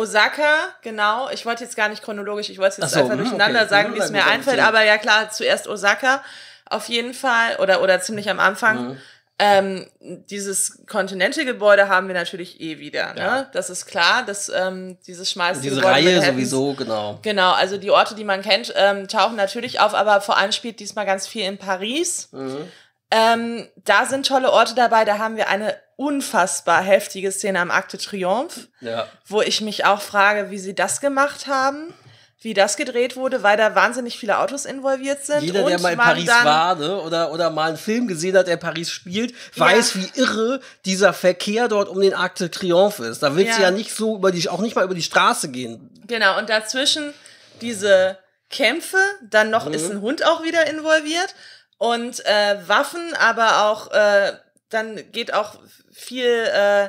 Speaker 3: Osaka, genau. Ich wollte jetzt gar nicht chronologisch, ich wollte es jetzt
Speaker 2: so,
Speaker 3: einfach
Speaker 2: hm,
Speaker 3: durcheinander
Speaker 2: okay.
Speaker 3: sagen, wie es mir einfällt. Aber ja klar, zuerst Osaka auf jeden Fall oder, oder ziemlich am Anfang.
Speaker 2: Mhm.
Speaker 3: Ähm, dieses Continental-Gebäude haben wir natürlich eh wieder. Ne?
Speaker 2: Ja.
Speaker 3: Das ist klar, dass ähm, dieses schmalste
Speaker 2: Diese
Speaker 3: Gebäude
Speaker 2: Reihe sowieso, genau.
Speaker 3: Genau, also die Orte, die man kennt, ähm, tauchen natürlich auf, aber vor allem spielt diesmal ganz viel in Paris.
Speaker 2: Mhm.
Speaker 3: Ähm, da sind tolle Orte dabei. Da haben wir eine unfassbar heftige Szene am de Triomphe,
Speaker 2: Ja.
Speaker 3: wo ich mich auch frage, wie sie das gemacht haben, wie das gedreht wurde, weil da wahnsinnig viele Autos involviert sind.
Speaker 2: Jeder, der mal in Paris war, ne, oder, oder mal einen Film gesehen hat, der Paris spielt, weiß, wie irre dieser Verkehr dort um den Arc de Triomphe ist. Da willst du
Speaker 3: Ja.
Speaker 2: ja nicht so über die, auch nicht mal über die Straße gehen.
Speaker 3: Genau, und dazwischen diese Kämpfe, dann noch
Speaker 2: Mhm.
Speaker 3: ist ein Hund auch wieder involviert und äh, Waffen, aber auch, äh, dann geht auch viel, äh,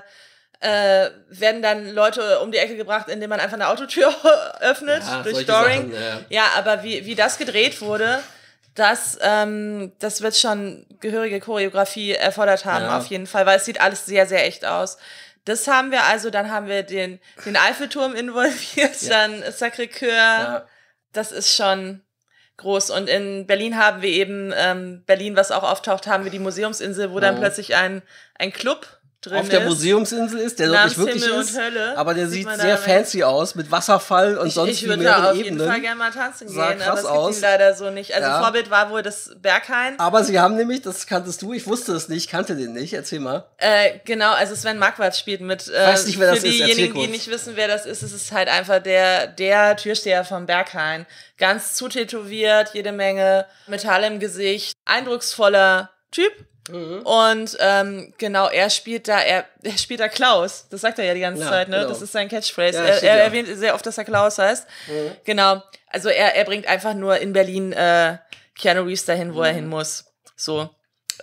Speaker 3: äh, werden dann Leute um die Ecke gebracht, indem man einfach eine Autotür öffnet
Speaker 2: Ja,
Speaker 3: durch Storing.
Speaker 2: Sachen, ja.
Speaker 3: ja, aber wie, wie das gedreht wurde, das, ähm, das wird schon gehörige Choreografie erfordert haben,
Speaker 2: Ja.
Speaker 3: auf jeden Fall, weil es sieht alles sehr, sehr echt aus. Das haben wir also, dann haben wir den, den Eiffelturm involviert, dann Sacré-Cœur. Das ist schon groß. Und in Berlin haben wir eben, ähm, Berlin, was auch auftaucht, haben wir die Museumsinsel, wo dann plötzlich ein, ein Club drin
Speaker 2: Auf der. Museumsinsel ist, der dort nicht wirklich
Speaker 3: Himmel
Speaker 2: ist.
Speaker 3: Hölle.
Speaker 2: Aber der
Speaker 3: Sieht
Speaker 2: sieht sehr fancy aus, mit Wasserfall und
Speaker 3: Ich,
Speaker 2: sonst
Speaker 3: ich
Speaker 2: wie
Speaker 3: würde da
Speaker 2: mehreren
Speaker 3: auf jeden
Speaker 2: Ebenen.
Speaker 3: Fall gerne mal tanzen
Speaker 2: Sah
Speaker 3: gehen,
Speaker 2: krass
Speaker 3: aber es gibt
Speaker 2: aus.
Speaker 3: ihn leider so nicht. Also
Speaker 2: Ja.
Speaker 3: Vorbild war wohl das Berghain.
Speaker 2: Aber sie haben nämlich, das kanntest du, ich wusste es nicht, kannte den nicht, erzähl mal.
Speaker 3: Äh, genau, also Sven Marquardt spielt mit. Äh,
Speaker 2: Weiß nicht, wer das
Speaker 3: für
Speaker 2: ist,
Speaker 3: diejenigen, die nicht wissen, wer das ist, es ist halt einfach der, der Türsteher vom Berghain. Ganz zutätowiert, jede Menge Metall im Gesicht, eindrucksvoller Typ.
Speaker 2: Mhm.
Speaker 3: Und ähm, genau, er spielt da, er, er spielt da Klaus. Das sagt er ja die ganze
Speaker 2: Ja,
Speaker 3: Zeit, ne?
Speaker 2: genau.
Speaker 3: Das ist sein Catchphrase.
Speaker 2: Ja,
Speaker 3: er er erwähnt sehr oft, dass er Klaus heißt.
Speaker 2: Mhm.
Speaker 3: Genau. Also er, er bringt einfach nur in Berlin äh, Keanu Reeves dahin, wo
Speaker 2: Mhm.
Speaker 3: er hin muss. So.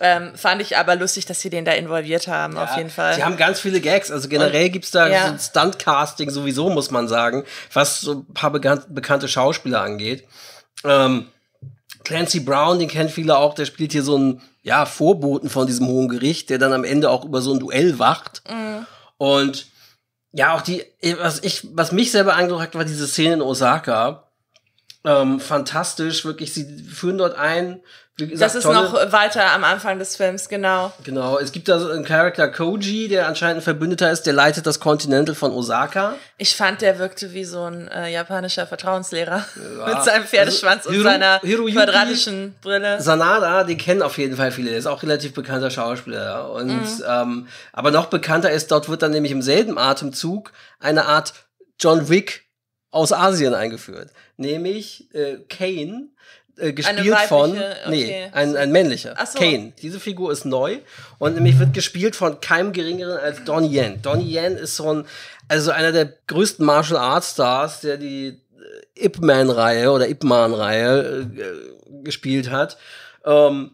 Speaker 3: Ähm, fand ich aber lustig, dass sie den da involviert haben, auf
Speaker 2: Ja,
Speaker 3: jeden Fall.
Speaker 2: Sie haben ganz viele Gags. Also generell gibt's da
Speaker 3: ja.
Speaker 2: so ein Stunt-Casting sowieso, muss man sagen, was so ein paar bekan bekannte Schauspieler angeht. Ähm, Clancy Brown, den kennen viele auch, der spielt hier so einen ja, Vorboten von diesem Hohen Gericht, der dann am Ende auch über so ein Duell wacht.
Speaker 3: Mhm.
Speaker 2: Und ja, auch die, was ich, was mich beeindruckt hat, war diese Szene in Osaka. Ähm, fantastisch, wirklich, sie führen dort ein. Gesagt,
Speaker 3: das ist
Speaker 2: tolle-
Speaker 3: noch weiter am Anfang des Films, genau.
Speaker 2: Genau, es gibt da so einen Charakter Koji, der anscheinend ein Verbündeter ist, der leitet das Continental von Osaka.
Speaker 3: Ich fand, der wirkte wie so ein äh, japanischer Vertrauenslehrer
Speaker 2: Ja,
Speaker 3: mit seinem Pferdeschwanz
Speaker 2: also
Speaker 3: und
Speaker 2: Hiro-
Speaker 3: seiner
Speaker 2: Hiroyuki
Speaker 3: quadratischen Brille.
Speaker 2: Sanada, den kennen auf jeden Fall viele, der ist auch relativ bekannter Schauspieler. Und
Speaker 3: Mhm.
Speaker 2: ähm, aber noch bekannter ist, dort wird dann nämlich im selben Atemzug eine Art John Wick aus Asien eingeführt. Nämlich äh, Kane, äh, gespielt von,
Speaker 3: okay.
Speaker 2: nee, ein, ein männlicher.
Speaker 3: Ach so.
Speaker 2: Kane. Diese Figur ist neu und nämlich wird gespielt von keinem geringeren als Donnie Yen. Donnie Yen ist so ein, also einer der größten Martial Arts Stars, der die Ip Man-Reihe oder Ip Man-Reihe äh, gespielt hat. Ähm,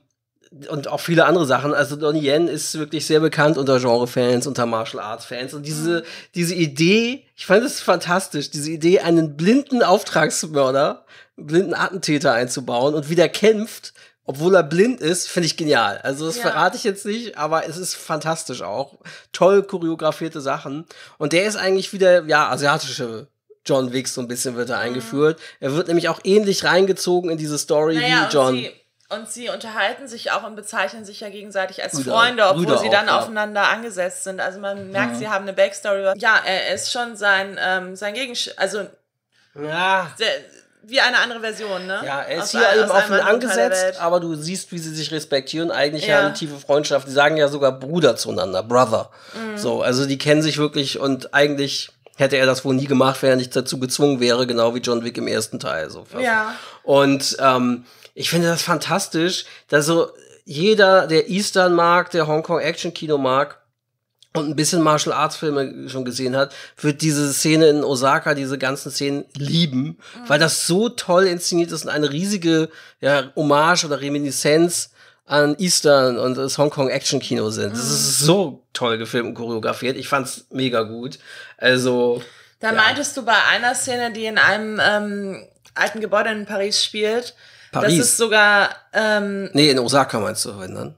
Speaker 2: und auch viele andere Sachen. Also Donnie Yen ist wirklich sehr bekannt unter Genre-Fans, unter Martial Arts-Fans. Und diese, diese Idee, ich fand es fantastisch, diese Idee, einen blinden Auftragsmörder, einen blinden Attentäter einzubauen und wie der kämpft, obwohl er blind ist, finde ich genial. Also das
Speaker 3: Ja.
Speaker 2: verrate ich jetzt nicht, aber es ist fantastisch auch. Toll choreografierte Sachen. Und der ist eigentlich wieder, ja, asiatische John Wick so ein bisschen wird er eingeführt. Er wird nämlich auch ähnlich reingezogen in diese Story
Speaker 3: Naja,
Speaker 2: wie John.
Speaker 3: Und sie, unterhalten sich auch und bezeichnen sich ja gegenseitig als
Speaker 2: Brüder.
Speaker 3: Freunde, obwohl
Speaker 2: Brüder
Speaker 3: sie
Speaker 2: auch,
Speaker 3: dann
Speaker 2: ja.
Speaker 3: aufeinander angesetzt sind. Also man merkt, sie haben eine Backstory. Ja, er ist schon sein, ähm, sein Gegensch... Also
Speaker 2: ja,
Speaker 3: der, wie eine andere Version, ne?
Speaker 2: Ja, er ist
Speaker 3: Aus
Speaker 2: hier
Speaker 3: ein-
Speaker 2: eben
Speaker 3: der
Speaker 2: angesetzt, aber du siehst, wie sie sich respektieren. Eigentlich
Speaker 3: Ja.
Speaker 2: ja eine tiefe Freundschaft. Die sagen ja sogar Bruder zueinander, Brother.
Speaker 3: Mhm.
Speaker 2: So, also die kennen sich wirklich und eigentlich hätte er das wohl nie gemacht, wenn er nicht dazu gezwungen wäre, genau wie John Wick im ersten Teil. So fast.
Speaker 3: Ja.
Speaker 2: Und ähm, ich finde das fantastisch, dass so jeder, der Eastern mag, der Hongkong Action Kino mag, und ein bisschen Martial Arts Filme schon gesehen hat, wird diese Szene in Osaka, diese ganzen Szenen lieben, weil das so toll inszeniert ist und eine riesige ja, Hommage oder Reminiszenz an Eastern und das Hongkong Action Kino sind. Das ist so toll gefilmt und choreografiert. Ich fand's mega gut. Also
Speaker 3: Da
Speaker 2: Ja.
Speaker 3: meintest du bei einer Szene, die in einem ähm, alten Gebäude in Paris spielt,
Speaker 2: Paris.
Speaker 3: das ist sogar, ähm,
Speaker 2: nee, in Osaka meinst du, wenn dann?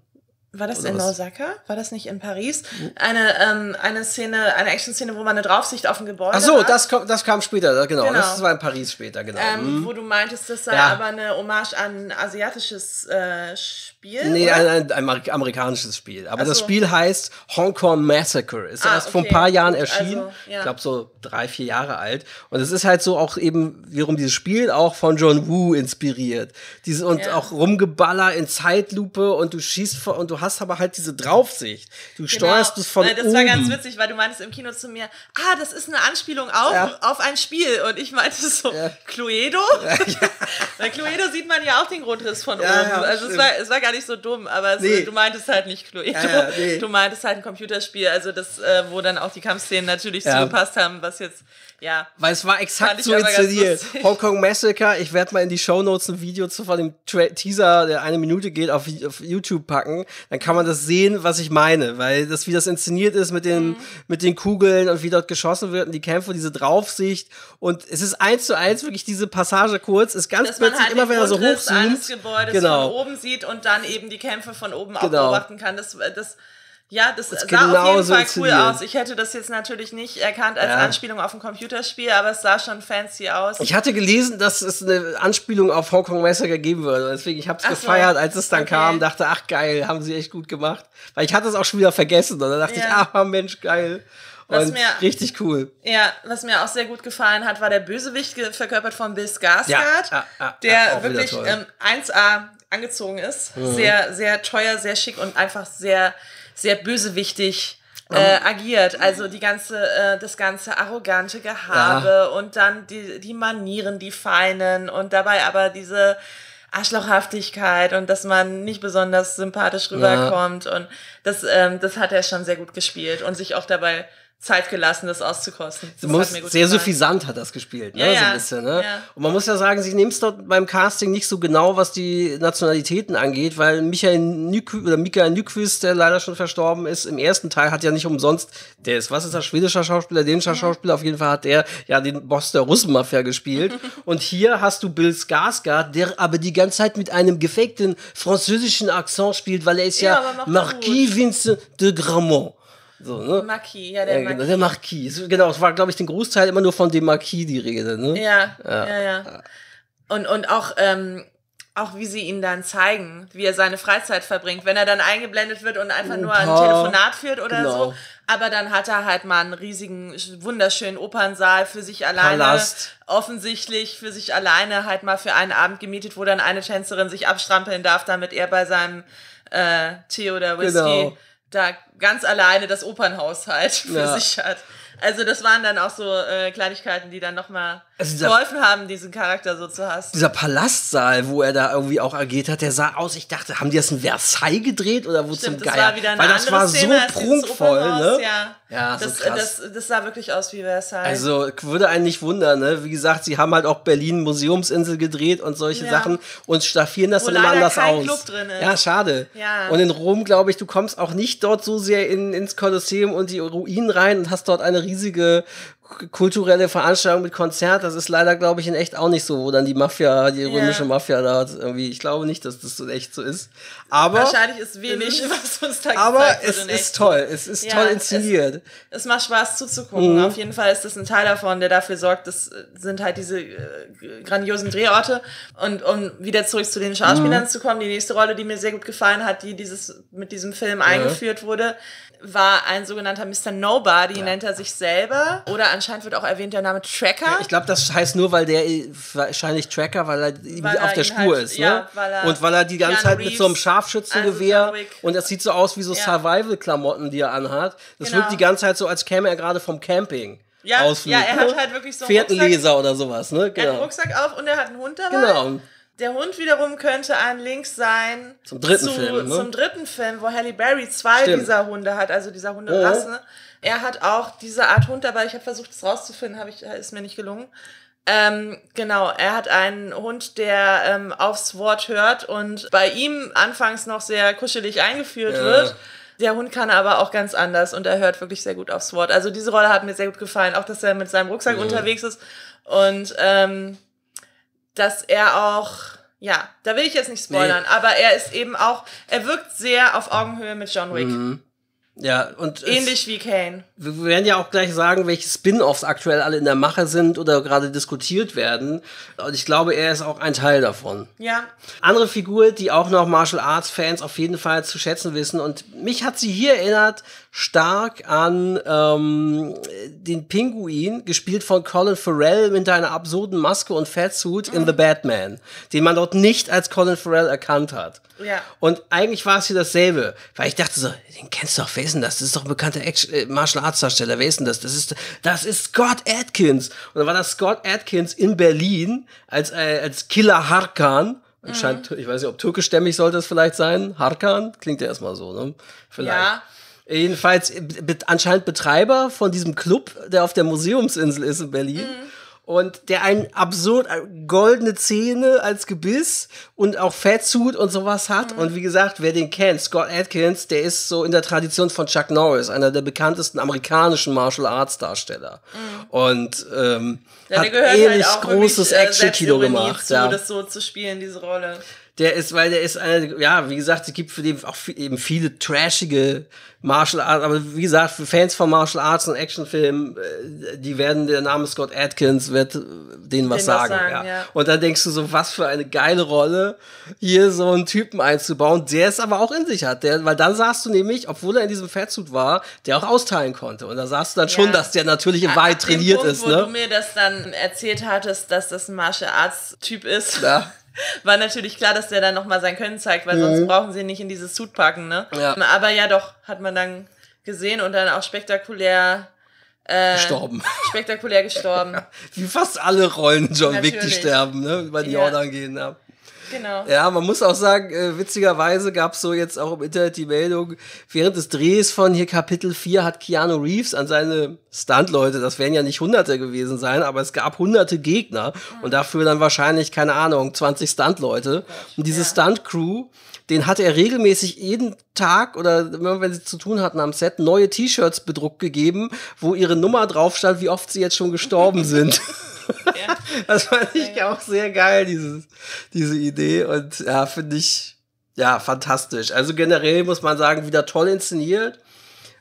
Speaker 3: war das
Speaker 2: Oder
Speaker 3: in
Speaker 2: was? Hm.
Speaker 3: Osaka? War das nicht in Paris? Eine, ähm, eine Szene, eine Action-Szene, wo man eine Draufsicht auf ein Gebäude
Speaker 2: Ach so,
Speaker 3: hat.
Speaker 2: das, kam- das kam später, genau.
Speaker 3: Genau.
Speaker 2: Das war in Paris später, genau.
Speaker 3: Ähm,
Speaker 2: Mhm.
Speaker 3: Wo du meintest, das sei
Speaker 2: Ja.
Speaker 3: aber eine Hommage an asiatisches äh, Spiel.
Speaker 2: Nee,
Speaker 3: oder?
Speaker 2: ein, ein, ein Amer- amerikanisches Spiel. Aber
Speaker 3: Ach
Speaker 2: das
Speaker 3: so.
Speaker 2: Spiel heißt Hong Kong Massacre. Ist
Speaker 3: Ah,
Speaker 2: erst vor ein
Speaker 3: okay.
Speaker 2: paar Jahren
Speaker 3: Gut,
Speaker 2: erschienen.
Speaker 3: also, ja.
Speaker 2: Ich glaube so drei, vier Jahre alt. Und es ist halt so auch eben wiederum dieses Spiel auch von John Woo inspiriert. Diese, und
Speaker 3: Ja.
Speaker 2: auch Rumgeballer in Zeitlupe und du schießt vor, und du hast aber halt diese Draufsicht. Du steuerst es von
Speaker 3: Äh, Das
Speaker 2: oben.
Speaker 3: war ganz witzig, weil du meintest im Kino zu mir, ah, das ist eine Anspielung auf,
Speaker 2: Ja.
Speaker 3: auf ein Spiel. Und ich meinte so. Cluedo? Bei Cluedo sieht man ja auch den Grundriss von oben. also es war, es war gar nicht so dumm, aber es,
Speaker 2: Nee.
Speaker 3: du meintest halt nicht Cluedo.
Speaker 2: Ja, ja, nee.
Speaker 3: Du meintest halt ein Computerspiel, also das, äh, wo dann auch die Kampfszenen natürlich
Speaker 2: Ja.
Speaker 3: zugepasst haben, was jetzt, ja.
Speaker 2: Weil es war exakt so inszeniert. Hong Kong Massacre, ich werde mal in die Shownotes ein Video zu von dem Tra Teaser, der eine Minute geht, auf, auf YouTube packen. Dann kann man das sehen, was ich meine. Weil das, wie das inszeniert ist mit den,
Speaker 3: Mhm.
Speaker 2: mit den Kugeln und wie dort geschossen wird und die Kämpfe, diese Draufsicht. Und es ist eins zu eins wirklich diese Passage kurz, ist ganz
Speaker 3: Dass
Speaker 2: plötzlich
Speaker 3: halt
Speaker 2: immer, wenn er so
Speaker 3: Grundriss eines
Speaker 2: hochzoomt.
Speaker 3: Gebäudes
Speaker 2: Genau.
Speaker 3: von oben sieht und dann eben die Kämpfe von oben auch
Speaker 2: Genau.
Speaker 3: beobachten kann. Das, das ja, das, sah
Speaker 2: genau
Speaker 3: auf jeden
Speaker 2: so
Speaker 3: Fall cool aus. Ich hätte das jetzt natürlich nicht erkannt als
Speaker 2: Ja.
Speaker 3: Anspielung auf ein Computerspiel, aber es sah schon fancy aus.
Speaker 2: Ich hatte gelesen, dass es eine Anspielung auf Hong Kong Massacre geben würde. Deswegen, ich habe es
Speaker 3: Ach so.
Speaker 2: gefeiert, als es dann
Speaker 3: Okay.
Speaker 2: kam. Dachte, ach geil, haben sie echt gut gemacht. Weil ich hatte es auch schon wieder vergessen. Und dann dachte
Speaker 3: Ja.
Speaker 2: ich, ah Mensch, geil.
Speaker 3: Was
Speaker 2: Und
Speaker 3: mir-
Speaker 2: richtig cool.
Speaker 3: Ja, was mir auch sehr gut gefallen hat, war der Bösewicht, verkörpert von Bill Skarsgård,
Speaker 2: Ja, ja,
Speaker 3: der wirklich ähm, 1A angezogen ist. Sehr, sehr teuer, sehr schick und einfach sehr, sehr bösewichtig äh, agiert. Also die ganze, äh, das ganze arrogante Gehabe und dann die, die Manieren, die feinen und dabei aber diese Arschlochhaftigkeit und dass man nicht besonders sympathisch rüberkommt. Und das, ähm, das hat er schon sehr gut gespielt und sich auch dabei Zeit gelassen, das auszukosten. Das gut
Speaker 2: sehr
Speaker 3: gefallen.
Speaker 2: suffisant hat das gespielt, ne?
Speaker 3: Ja,
Speaker 2: so
Speaker 3: ja,
Speaker 2: ein bisschen, ne?
Speaker 3: ja.
Speaker 2: Und man muss ja sagen, sie nehmen es dort beim Casting nicht so genau, was die Nationalitäten angeht, weil Michael Nykü oder Mikael Nyquist, der leider schon verstorben ist, im ersten Teil hat ja nicht umsonst, der ist, was ist das, schwedischer Schauspieler, dänischer Schauspieler, auf jeden Fall hat der ja den Boss der Russenmafia gespielt. Und hier hast du Bill Skarsgård, der aber die ganze Zeit mit einem gefakten französischen Akzent spielt, weil er ist
Speaker 3: Ja,
Speaker 2: ja, Marquis Vincent de Gramont. So, ne?
Speaker 3: Marquis, ja, der
Speaker 2: Ja, genau,
Speaker 3: Marquis.
Speaker 2: der Marquis. Genau, es war, glaube ich, den Großteil immer nur von dem Marquis die Rede. Ne?
Speaker 3: Ja, ja, ja. Und, und auch, ähm, auch wie sie ihn dann zeigen, wie er seine Freizeit verbringt, wenn er dann eingeblendet wird und einfach nur ein. Telefonat führt oder
Speaker 2: Genau.
Speaker 3: so. Aber dann hat er halt mal einen riesigen, wunderschönen Opernsaal für sich alleine.
Speaker 2: Palast.
Speaker 3: Offensichtlich für sich alleine halt mal für einen Abend gemietet, wo dann eine Tänzerin sich abstrampeln darf, damit er bei seinem äh, Tee oder Whisky
Speaker 2: Genau.
Speaker 3: Da ganz alleine das Opernhaus halt für
Speaker 2: Ja.
Speaker 3: sich hat. Also das waren dann auch so äh, Kleinigkeiten, die dann nochmal
Speaker 2: Also
Speaker 3: geholfen haben, diesen Charakter so zu hassen.
Speaker 2: Dieser Palastsaal, wo er da irgendwie auch agiert hat, der sah aus, ich dachte, haben die das in Versailles gedreht oder wo
Speaker 3: Stimmt,
Speaker 2: zum
Speaker 3: das
Speaker 2: Geier?
Speaker 3: war wieder eine
Speaker 2: Weil das war
Speaker 3: Szene
Speaker 2: so prunkvoll, ne?
Speaker 3: Ja,
Speaker 2: Ja, so
Speaker 3: das,
Speaker 2: krass.
Speaker 3: Das, das sah wirklich aus wie Versailles.
Speaker 2: Also würde einen nicht wundern, ne? Wie gesagt, sie haben halt auch Berlin Museumsinsel gedreht und solche
Speaker 3: Ja.
Speaker 2: Sachen und staffieren das
Speaker 3: Wo
Speaker 2: dann immer anders
Speaker 3: kein
Speaker 2: aus.
Speaker 3: Club drin ist.
Speaker 2: Ja, schade.
Speaker 3: Ja.
Speaker 2: Und in Rom, glaube ich, du kommst auch nicht dort so sehr in, ins Kolosseum und die Ruinen rein und hast dort eine riesige kulturelle Veranstaltung mit Konzert. Das ist leider, glaube ich, in echt auch nicht so, wo dann die Mafia, die römische Mafia da hat irgendwie. Ich glaube nicht, dass das so echt so ist. Aber,
Speaker 3: Wahrscheinlich ist wenig, was uns da
Speaker 2: aber es ist
Speaker 3: echt.
Speaker 2: toll. Es ist
Speaker 3: Ja,
Speaker 2: toll
Speaker 3: es-
Speaker 2: inszeniert.
Speaker 3: Es macht Spaß zuzugucken.
Speaker 2: Mhm.
Speaker 3: Auf jeden Fall ist das ein Teil davon, der dafür sorgt, das äh, sind halt diese äh, grandiosen Drehorte. Und um wieder zurück zu den Schauspielern
Speaker 2: Mhm.
Speaker 3: zu kommen, die nächste Rolle, die mir sehr gut gefallen hat, die dieses mit diesem Film eingeführt wurde, war ein sogenannter Mr. Nobody, nennt er sich selber. Oder anscheinend wird auch erwähnt der Name Tracker.
Speaker 2: Ich glaube, das heißt nur, weil der wahrscheinlich Tracker, weil er
Speaker 3: Weil
Speaker 2: auf
Speaker 3: er
Speaker 2: der Spur
Speaker 3: halt-
Speaker 2: ist,
Speaker 3: ja,
Speaker 2: ne?
Speaker 3: weil
Speaker 2: und weil er die ganze
Speaker 3: Keanu
Speaker 2: Zeit mit so einem
Speaker 3: Reeves,
Speaker 2: Scharfschützengewehr und das sieht so aus wie so
Speaker 3: Ja.
Speaker 2: Survival-Klamotten, die er anhat. Das
Speaker 3: Genau.
Speaker 2: wirkt die ganze Zeit so, als käme er gerade vom Camping.
Speaker 3: Ja,
Speaker 2: Ausflug,
Speaker 3: ja, er hat
Speaker 2: ne?
Speaker 3: halt wirklich so einen
Speaker 2: Pferdenleser oder sowas, ne?
Speaker 3: Er hat einen
Speaker 2: Genau.
Speaker 3: Rucksack auf und er hat einen Hund dabei.
Speaker 2: Genau.
Speaker 3: Der Hund wiederum könnte ein Link sein
Speaker 2: Zum dritten
Speaker 3: zu,
Speaker 2: Film, ne?
Speaker 3: Zum dritten Film, wo Halle Berry zwei
Speaker 2: Stimmt.
Speaker 3: dieser Hunde hat, also dieser Hunderasse. Er hat auch diese Art Hund dabei. Ich habe versucht, es rauszufinden, habe ich, ist mir nicht gelungen. Ähm, genau, er hat einen Hund, der ähm, aufs Wort hört und bei ihm anfangs noch sehr kuschelig eingeführt
Speaker 2: Ja.
Speaker 3: wird. Der Hund kann aber auch ganz anders und er hört wirklich sehr gut aufs Wort. Also diese Rolle hat mir sehr gut gefallen, auch dass er mit seinem Rucksack unterwegs ist und ähm, dass er auch, ja, da will ich jetzt nicht spoilern, aber er ist eben auch, er wirkt sehr auf Augenhöhe mit John Wick.
Speaker 2: Ja, und es-
Speaker 3: Ähnlich wie Kane.
Speaker 2: Wir werden ja auch gleich sagen, welche Spin-offs aktuell alle in der Mache sind oder gerade diskutiert werden. Und ich glaube, er ist auch ein Teil davon.
Speaker 3: Ja,
Speaker 2: Andere Figur, die auch noch Martial Arts Fans auf jeden Fall zu schätzen wissen. Und mich hat sie hier erinnert stark an ähm, den Pinguin, gespielt von Colin Farrell mit einer absurden Maske und Fatsuit in The Batman, den man dort nicht als Colin Farrell erkannt hat.
Speaker 3: Ja.
Speaker 2: Und eigentlich war es hier dasselbe, weil ich dachte so, den kennst du doch, wer ist denn das? Das ist doch ein bekannter Action, äh, Martial Arts Darsteller, wer ist denn das? Das ist, das ist Scott Atkins. Und dann war das Scott Atkins in Berlin als, äh, als Killer Harkan. Anscheinend, ich weiß nicht, ob türkischstämmig sollte es vielleicht sein. Harkan? Klingt ja erstmal so, ne? Vielleicht.
Speaker 3: Ja.
Speaker 2: Jedenfalls äh, anscheinend Betreiber von diesem Club, der auf der Museumsinsel ist in Berlin. Und der einen absurd äh, goldene Zähne als Gebiss und auch Fatsuit und sowas hat. Und wie gesagt, wer den kennt, Scott Atkins, der ist so in der Tradition von Chuck Norris, einer der bekanntesten amerikanischen Martial Arts Darsteller. Und ähm,
Speaker 3: ja
Speaker 2: hat ähnlich
Speaker 3: halt
Speaker 2: großes
Speaker 3: äh,
Speaker 2: Action-Kino gemacht.
Speaker 3: zu,
Speaker 2: Ja.
Speaker 3: das so zu spielen, diese Rolle.
Speaker 2: Der ist, weil der ist eine, ja, wie gesagt, es gibt für den auch viel- eben viele trashige Martial Arts, aber wie gesagt, für Fans von Martial Arts und Actionfilmen, äh, die werden, der Name Scott Atkins wird äh, denen was
Speaker 3: was
Speaker 2: sagen.
Speaker 3: sagen,
Speaker 2: ja.
Speaker 3: ja.
Speaker 2: Und dann denkst du so, was für eine geile Rolle, hier so einen Typen einzubauen, der es aber auch in sich hat. Der, weil dann sahst du nämlich, obwohl er in diesem Fettsuit war, der auch austeilen konnte. Und da sahst du dann schon,
Speaker 3: Ja.
Speaker 2: dass der natürlich weit
Speaker 3: dem
Speaker 2: trainiert
Speaker 3: Punkt,
Speaker 2: ist,
Speaker 3: wo du
Speaker 2: ne?
Speaker 3: mir das dann erzählt hattest, dass das ein Martial Arts Typ ist,
Speaker 2: Ja.
Speaker 3: war natürlich klar, dass der dann nochmal sein Können zeigt, weil sonst brauchen sie ihn nicht in dieses Suit packen, ne?
Speaker 2: Mhm. Ja.
Speaker 3: Aber ja, doch, hat man dann gesehen und dann auch spektakulär, äh,
Speaker 2: Gestorben.
Speaker 3: spektakulär gestorben.
Speaker 2: Wie fast alle Rollen John Wick, die sterben, ne? Über die
Speaker 3: Ja.
Speaker 2: Jordan gehen, ja.
Speaker 3: Genau.
Speaker 2: Ja, man muss auch sagen, äh, witzigerweise gab es so jetzt auch im Internet die Meldung, während des Drehs von hier Kapitel 4 hat Keanu Reeves an seine Stuntleute, das werden ja nicht hunderte gewesen sein, aber es gab hunderte Gegner und dafür dann wahrscheinlich, keine Ahnung, 20 Stuntleute. Und diese Stunt-Crew, den hat er regelmäßig jeden Tag oder immer wenn sie zu tun hatten am Set neue T-Shirts bedruckt gegeben, wo ihre Nummer drauf stand, wie oft sie jetzt schon gestorben sind.
Speaker 3: Ja.
Speaker 2: Das fand ich auch sehr geil, dieses, diese Idee. Und ja, finde ich, ja, fantastisch. Also generell muss man sagen, wieder toll inszeniert.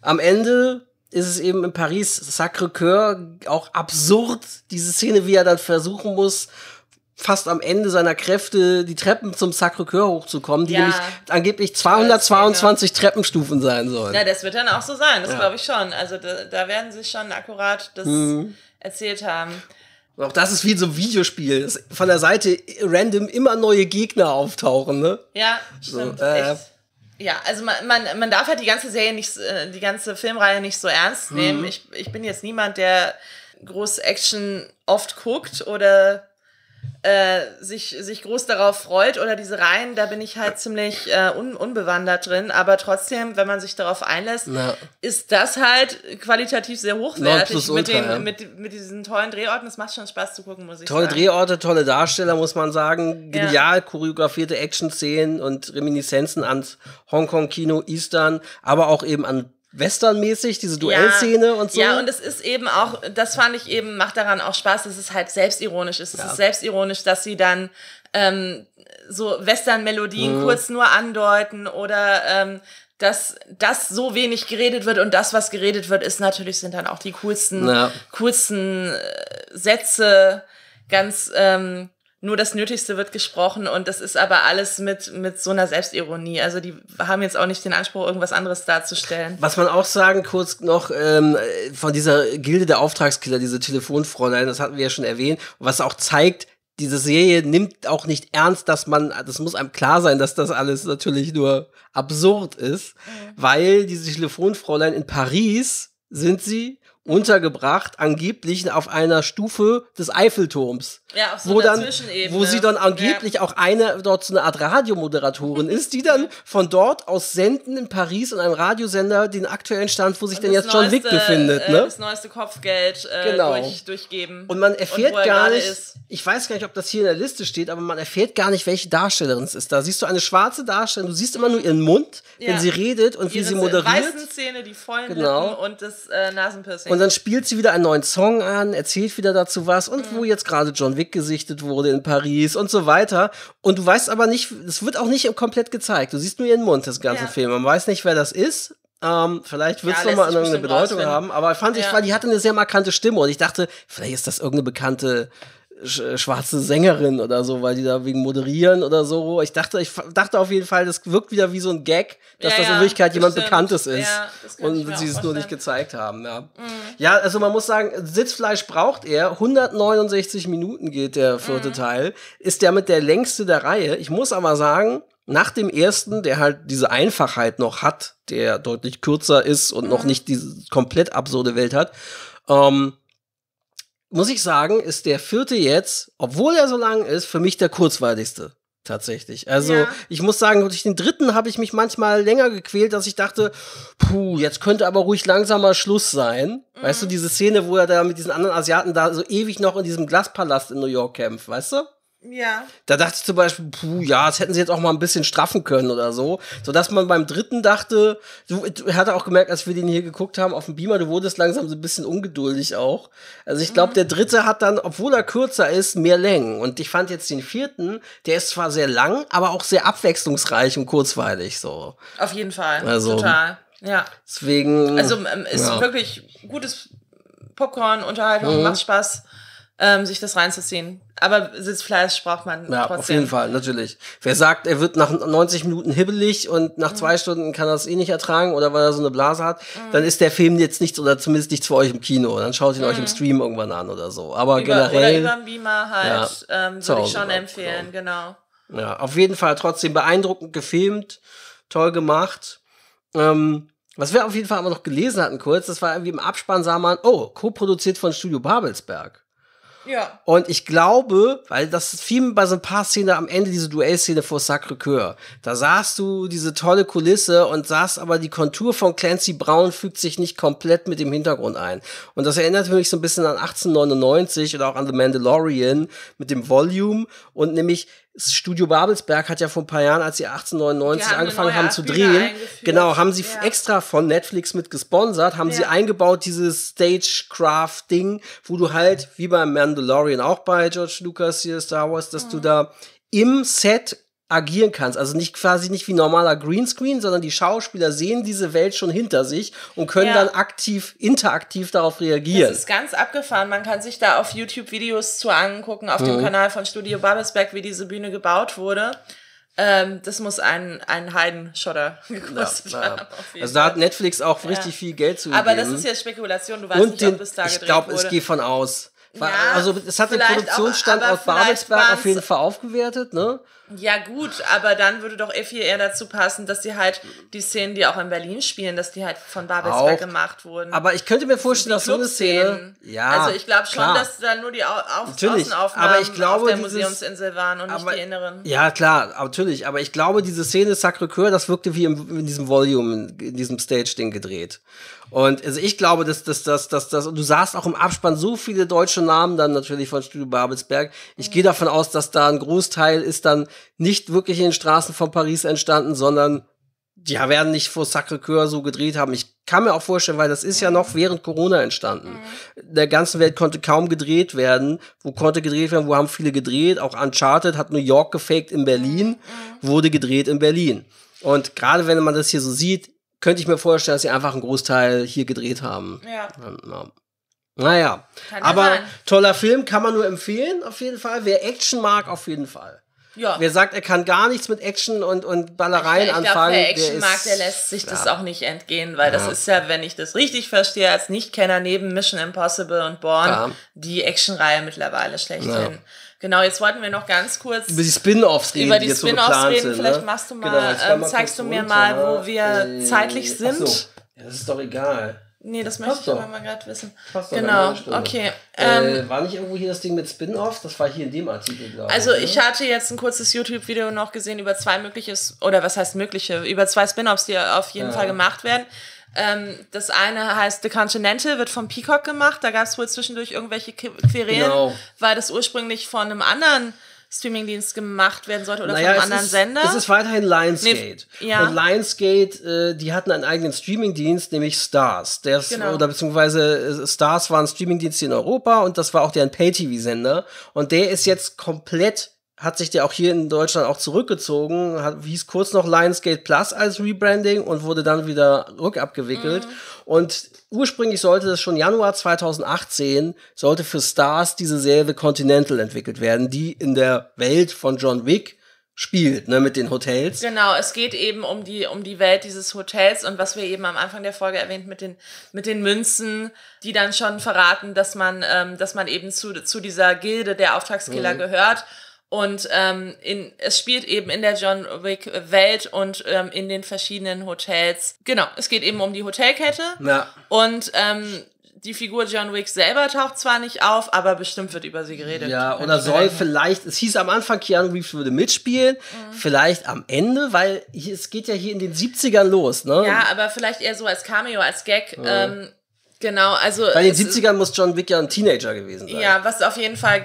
Speaker 2: Am Ende ist es eben in Paris Sacré-Cœur auch absurd, diese Szene, wie er dann versuchen muss, fast am Ende seiner Kräfte die Treppen zum Sacré-Cœur hochzukommen, die
Speaker 3: Ja.
Speaker 2: nämlich angeblich 222 Treppenstufen sein sollen.
Speaker 3: Ja, das wird dann auch so sein, das
Speaker 2: Ja.
Speaker 3: glaube ich schon. Also da, da werden sie schon akkurat das
Speaker 2: Mhm.
Speaker 3: erzählt haben.
Speaker 2: Und Auch das ist wie so ein Videospiel, dass von der Seite random immer neue Gegner auftauchen, ne?
Speaker 3: Ja,
Speaker 2: So,
Speaker 3: stimmt.
Speaker 2: äh,
Speaker 3: echt. Ja, also man, man, man darf halt die ganze Serie nicht, äh, die ganze Filmreihe nicht so ernst nehmen. Ich, ich bin jetzt niemand, der groß Action oft guckt oder äh, sich, sich groß darauf freut oder diese Reihen, da bin ich halt ziemlich äh, un, unbewandert drin. Aber trotzdem, wenn man sich darauf einlässt,
Speaker 2: Ja.
Speaker 3: ist das halt qualitativ sehr hochwertig mit, den,
Speaker 2: ja.
Speaker 3: mit, mit diesen tollen Drehorten. Es macht schon Spaß zu gucken, muss ich
Speaker 2: Tolle
Speaker 3: sagen.
Speaker 2: Drehorte, tolle Darsteller, muss man sagen.
Speaker 3: Ja.
Speaker 2: Genial choreografierte Action-Szenen und Reminiszenzen ans Hongkong-Kino, Eastern, aber auch eben an Western-mäßig, diese Duellszene und so.
Speaker 3: Ja, und es ist eben auch, das fand ich eben, macht daran auch Spaß, dass es halt selbstironisch ist. Es ist selbstironisch, dass sie dann ähm, so Western-Melodien
Speaker 2: Mhm.
Speaker 3: kurz nur andeuten oder ähm, dass das so wenig geredet wird und das, was geredet wird, ist natürlich, sind dann auch die coolsten,
Speaker 2: Ja.
Speaker 3: coolsten äh, Sätze, ganz ähm, nur das Nötigste wird gesprochen und das ist aber alles mit, mit so einer Selbstironie. Also die haben jetzt auch nicht den Anspruch, irgendwas anderes darzustellen.
Speaker 2: Was man auch sagen, kurz noch ähm, von dieser Gilde der Auftragskiller, diese Telefonfräulein, das hatten wir ja schon erwähnt, was auch zeigt, diese Serie nimmt auch nicht ernst, dass man, das muss einem klar sein, dass das alles natürlich nur absurd ist, weil diese Telefonfräulein in Paris sind sie untergebracht, angeblich auf einer Stufe des Eiffelturms.
Speaker 3: Ja, auf so
Speaker 2: wo
Speaker 3: einer
Speaker 2: dann,
Speaker 3: Zwischenebene.
Speaker 2: wo sie dann angeblich auch eine dort so eine Art Radiomoderatorin ist, die dann von dort aus senden in Paris und einem Radiosender den aktuellen Stand, wo sich denn jetzt John Wick
Speaker 3: neueste,
Speaker 2: befindet,
Speaker 3: äh,
Speaker 2: ne?
Speaker 3: Das neueste Kopfgeld äh,
Speaker 2: Genau.
Speaker 3: durch, durchgeben.
Speaker 2: Und man erfährt
Speaker 3: er
Speaker 2: gar nicht,
Speaker 3: ist.
Speaker 2: ich weiß gar nicht, ob das hier in der Liste steht, aber man erfährt gar nicht, welche Darstellerin es ist. Da siehst du eine schwarze Darstellerin, du siehst immer nur ihren Mund, wenn
Speaker 3: Ja.
Speaker 2: sie redet und wie
Speaker 3: Ihre
Speaker 2: sie moderiert.
Speaker 3: weißen Zähne, die vollen
Speaker 2: Genau.
Speaker 3: Lippen und das äh, Nasenpiercing.
Speaker 2: Und dann spielt sie wieder einen neuen Song an, erzählt wieder dazu was und wo jetzt gerade John Wick gesichtet wurde in Paris und so weiter. Und du weißt aber nicht, es wird auch nicht komplett gezeigt. Du siehst nur ihren Mund, das ganze
Speaker 3: Ja.
Speaker 2: Film. Man weiß nicht, wer das ist. Ähm, vielleicht wird es
Speaker 3: Ja,
Speaker 2: nochmal irgendeine Bedeutung
Speaker 3: rausfinden.
Speaker 2: haben. Aber fand ich,
Speaker 3: Ja.
Speaker 2: weil die hatte eine sehr markante Stimme und ich dachte, vielleicht ist das irgendeine bekannte schwarze Sängerin oder so, weil die da wegen moderieren oder so. Ich dachte, ich dachte auf jeden Fall, das wirkt wieder wie so ein Gag, dass
Speaker 3: Ja,
Speaker 2: das in Wirklichkeit jemand. Bekanntes ist.
Speaker 3: Ja,
Speaker 2: und sie es nur nicht gezeigt haben, ja. Ja, also man muss sagen, Sitzfleisch braucht er. 169 Minuten geht der vierte Teil. Ist der mit der längste der Reihe. Ich muss aber sagen, nach dem ersten, der halt diese Einfachheit noch hat, der deutlich kürzer ist und noch nicht diese komplett absurde Welt hat, ähm, muss ich sagen, ist der vierte jetzt, obwohl er so lang ist, für mich der kurzweiligste. Tatsächlich. Also,
Speaker 3: Ja.
Speaker 2: ich muss sagen, durch den dritten habe ich mich manchmal länger gequält, dass ich dachte, puh, jetzt könnte aber ruhig langsamer Schluss sein. Weißt du, diese Szene, wo er da mit diesen anderen Asiaten da so ewig noch in diesem Glaspalast in New York kämpft, weißt du?
Speaker 3: Ja.
Speaker 2: Da dachte ich zum Beispiel, puh, ja, das hätten sie jetzt auch mal ein bisschen straffen können oder so. Sodass man beim dritten dachte, du, du hatte auch gemerkt, als wir den hier geguckt haben auf dem Beamer, du wurdest langsam so ein bisschen ungeduldig auch. Also ich glaube, der dritte hat dann, obwohl er kürzer ist, mehr Längen. Und ich fand jetzt den vierten, der ist zwar sehr lang, aber auch sehr abwechslungsreich und kurzweilig so.
Speaker 3: Auf jeden Fall.
Speaker 2: Also-
Speaker 3: Total. Ja.
Speaker 2: Deswegen.
Speaker 3: Also ähm, ist
Speaker 2: ja.
Speaker 3: wirklich gutes Popcorn, Unterhaltung,
Speaker 2: Mhm.
Speaker 3: macht Spaß, ähm, sich das reinzuziehen. Aber Sitzfleisch braucht man
Speaker 2: Ja,
Speaker 3: trotzdem.
Speaker 2: auf jeden Fall, natürlich. Wer sagt, er wird nach 90 Minuten hibbelig und
Speaker 3: Mhm.
Speaker 2: nach zwei Stunden kann er es eh nicht ertragen oder weil er so eine Blase hat, dann ist der Film jetzt nichts oder zumindest nichts für euch im Kino. Dann schaut ihn euch im Stream irgendwann an oder so. Aber
Speaker 3: Mhm. Über, oder
Speaker 2: generell,
Speaker 3: über den Beamer halt, ähm,
Speaker 2: Zu
Speaker 3: würde ich schon empfehlen, genau.
Speaker 2: ja, auf jeden Fall trotzdem beeindruckend gefilmt, toll gemacht. Ähm, was wir auf jeden Fall aber noch gelesen hatten kurz, das war irgendwie im Abspann sah man, oh, co-produziert von Studio Babelsberg.
Speaker 3: Ja.
Speaker 2: Und ich glaube, weil das fiel bei so ein paar Szenen am Ende, diese Duellszene vor Sacré-Cœur, da sahst du diese tolle Kulisse und sahst aber die Kontur von Clancy Brown fügt sich nicht komplett mit dem Hintergrund ein. Und das erinnert mich so ein bisschen an 1899 oder auch an The Mandalorian mit dem Volume und nämlich Studio Babelsberg hat ja vor ein paar Jahren, als sie 1899
Speaker 3: Die haben
Speaker 2: angefangen haben zu drehen, genau, haben sie
Speaker 3: Ja.
Speaker 2: extra von Netflix mit gesponsert, haben sie
Speaker 3: Ja.
Speaker 2: eingebaut, dieses Stagecraft-Ding, wo du halt, wie beim Mandalorian auch bei George Lucas hier, Star Wars, dass
Speaker 3: Mhm.
Speaker 2: du da im Set agieren kannst. Also nicht quasi nicht wie normaler Greenscreen, sondern die Schauspieler sehen diese Welt schon hinter sich und können
Speaker 3: Ja.
Speaker 2: dann aktiv, interaktiv darauf reagieren.
Speaker 3: Das ist ganz abgefahren. Man kann sich da auf YouTube Videos zu angucken, auf
Speaker 2: Mhm.
Speaker 3: dem Kanal von Studio Babelsberg, wie diese Bühne gebaut wurde. Ähm, das muss ein, ein Heidenschotter gekostet
Speaker 2: Ja,
Speaker 3: haben.
Speaker 2: ja. Also da hat. Netflix auch richtig viel Geld zu
Speaker 3: Aber das ist jetzt Spekulation. Du weißt
Speaker 2: und
Speaker 3: nicht,
Speaker 2: den,
Speaker 3: ob es da
Speaker 2: ich glaube, ich gehe von aus.
Speaker 3: Ja,
Speaker 2: also es hat den Produktionsstandort Babelsberg auf jeden Fall aufgewertet, ne?
Speaker 3: Ja, gut, aber dann würde doch eh viel eher dazu passen, dass die halt die Szenen, die auch in Berlin spielen, dass die halt von Babelsberg
Speaker 2: Auch.
Speaker 3: gemacht wurden.
Speaker 2: Aber ich könnte mir vorstellen, dass so eine Szene. Ja,
Speaker 3: also ich glaube schon,
Speaker 2: klar.
Speaker 3: dass da nur die Au auf
Speaker 2: Natürlich,
Speaker 3: Außenaufnahmen
Speaker 2: aber ich glaube,
Speaker 3: auf der
Speaker 2: dieses-
Speaker 3: Museumsinsel waren und nicht
Speaker 2: aber-
Speaker 3: die inneren.
Speaker 2: Ja, klar, natürlich. Aber ich glaube, diese Szene Sacré-Cœur, das wirkte wie im, in diesem Volume, in diesem Stage-Ding gedreht. Und also ich glaube, dass dass dass dass dass und du sahst auch im Abspann so viele deutsche Namen dann natürlich von Studio Babelsberg. Ich gehe davon aus, dass da ein Großteil ist dann nicht wirklich in den Straßen von Paris entstanden, sondern die werden nicht vor Sacré-Cœur so gedreht haben. Ich kann mir auch vorstellen, weil das ist ja noch während Corona entstanden. In der ganzen Welt konnte kaum gedreht werden. Wo konnte gedreht werden? Wo haben viele gedreht? Auch Uncharted hat New York gefaked in Berlin, wurde gedreht in Berlin. Und gerade wenn man das hier so sieht, könnte ich mir vorstellen, dass sie einfach einen Großteil hier gedreht haben.
Speaker 3: Ja.
Speaker 2: Ja. Naja,
Speaker 3: Kann
Speaker 2: aber
Speaker 3: sein.
Speaker 2: toller Film, kann man nur empfehlen, auf jeden Fall. Wer Action mag, auf jeden Fall.
Speaker 3: Ja.
Speaker 2: Wer sagt, er kann gar nichts mit Action und, und Ballereien
Speaker 3: ich glaube,
Speaker 2: anfangen,
Speaker 3: wer Action
Speaker 2: ist-
Speaker 3: mag, der lässt sich das
Speaker 2: ja.
Speaker 3: auch nicht entgehen, weil
Speaker 2: Ja.
Speaker 3: das ist ja, wenn ich das richtig verstehe, als Nichtkenner neben Mission Impossible und Born, die Actionreihe mittlerweile schlechthin. Genau, jetzt wollten wir noch ganz kurz
Speaker 2: über die Spin-offs reden,
Speaker 3: über die
Speaker 2: so
Speaker 3: Spin-offs
Speaker 2: geplant
Speaker 3: reden. Vielleicht
Speaker 2: ne?
Speaker 3: machst du mal,
Speaker 2: Genau, jetzt fahr
Speaker 3: ähm, zeigst du mir
Speaker 2: runter.
Speaker 3: mal, wo wir
Speaker 2: Äh,
Speaker 3: zeitlich sind.
Speaker 2: so. Ja, das ist doch egal.
Speaker 3: Nee, das möchte
Speaker 2: Passt
Speaker 3: ich
Speaker 2: doch.
Speaker 3: aber mal gerade wissen.
Speaker 2: Passt
Speaker 3: genau, okay. Ähm,
Speaker 2: äh, war nicht irgendwo hier das Ding mit Spin-offs? Das war hier in dem Artikel, glaube
Speaker 3: Also
Speaker 2: ne?
Speaker 3: ich hatte jetzt ein kurzes YouTube-Video noch gesehen über zwei mögliches, oder was heißt mögliche, über zwei Spin-offs, die auf jeden
Speaker 2: Ja.
Speaker 3: Fall gemacht werden. Ähm, das eine heißt The Continental, wird vom Peacock gemacht. Da gab es wohl zwischendurch irgendwelche Querelen,
Speaker 2: Genau.
Speaker 3: weil das ursprünglich von einem anderen Streamingdienst gemacht werden sollte oder
Speaker 2: Naja,
Speaker 3: von einem anderen
Speaker 2: ist,
Speaker 3: Sender.
Speaker 2: Es ist weiterhin Lionsgate.
Speaker 3: Nee, ja.
Speaker 2: Und Lionsgate, äh, die hatten einen eigenen Streamingdienst, nämlich Stars. Der ist,
Speaker 3: Genau.
Speaker 2: oder beziehungsweise äh, Stars war ein Streamingdienst in Europa und das war auch deren Pay-TV-Sender. Und der ist jetzt komplett, hat sich der auch hier in Deutschland auch zurückgezogen, hat, hieß kurz noch Lionsgate Plus als Rebranding und wurde dann wieder rückabgewickelt.
Speaker 3: Mhm.
Speaker 2: Und ursprünglich sollte das schon Januar 2018, sollte für Stars diese Serie Continental entwickelt werden, die in der Welt von John Wick spielt, ne, mit den Hotels.
Speaker 3: Genau, es geht eben um die, um die Welt dieses Hotels und was wir eben am Anfang der Folge erwähnt mit den, mit den Münzen, die dann schon verraten, dass man, ähm, dass man eben zu, zu dieser Gilde der Auftragskiller
Speaker 2: Mhm.
Speaker 3: gehört. Und ähm, in, es spielt eben in der John Wick Welt und ähm, in den verschiedenen Hotels. Genau, es geht eben um die Hotelkette.
Speaker 2: Ja.
Speaker 3: Und ähm, die Figur John Wick selber taucht zwar nicht auf, aber bestimmt wird über sie geredet.
Speaker 2: Ja, oder soll
Speaker 3: denken.
Speaker 2: vielleicht, es hieß am Anfang, Keanu Reeves würde mitspielen,
Speaker 3: Mhm.
Speaker 2: vielleicht am Ende, weil hier, es geht ja hier in den 70ern los, ne?
Speaker 3: Ja, aber vielleicht eher so als Cameo, als Gag. Ähm, genau, also.
Speaker 2: Bei den
Speaker 3: es ist-
Speaker 2: 70ern muss John Wick ja ein Teenager gewesen sein.
Speaker 3: Ja, was auf jeden Fall,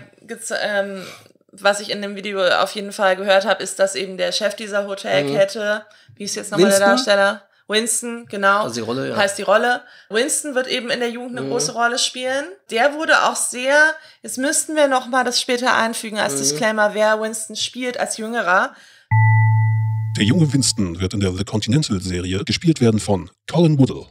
Speaker 3: ähm, was ich in dem Video auf jeden Fall gehört habe, ist, dass eben der Chef dieser Hotelkette, wie ist jetzt nochmal der? Darsteller? Winston, genau.
Speaker 2: Also die Rolle, ja.
Speaker 3: Heißt die Rolle. Winston wird eben in der Jugend
Speaker 2: Mhm.
Speaker 3: eine große Rolle spielen. Der wurde auch sehr, jetzt müssten wir nochmal das später einfügen als
Speaker 2: Mhm.
Speaker 3: Disclaimer, wer Winston spielt als Jüngerer.
Speaker 4: Der junge Winston wird in der The Continental-Serie gespielt werden von Colin Woodle.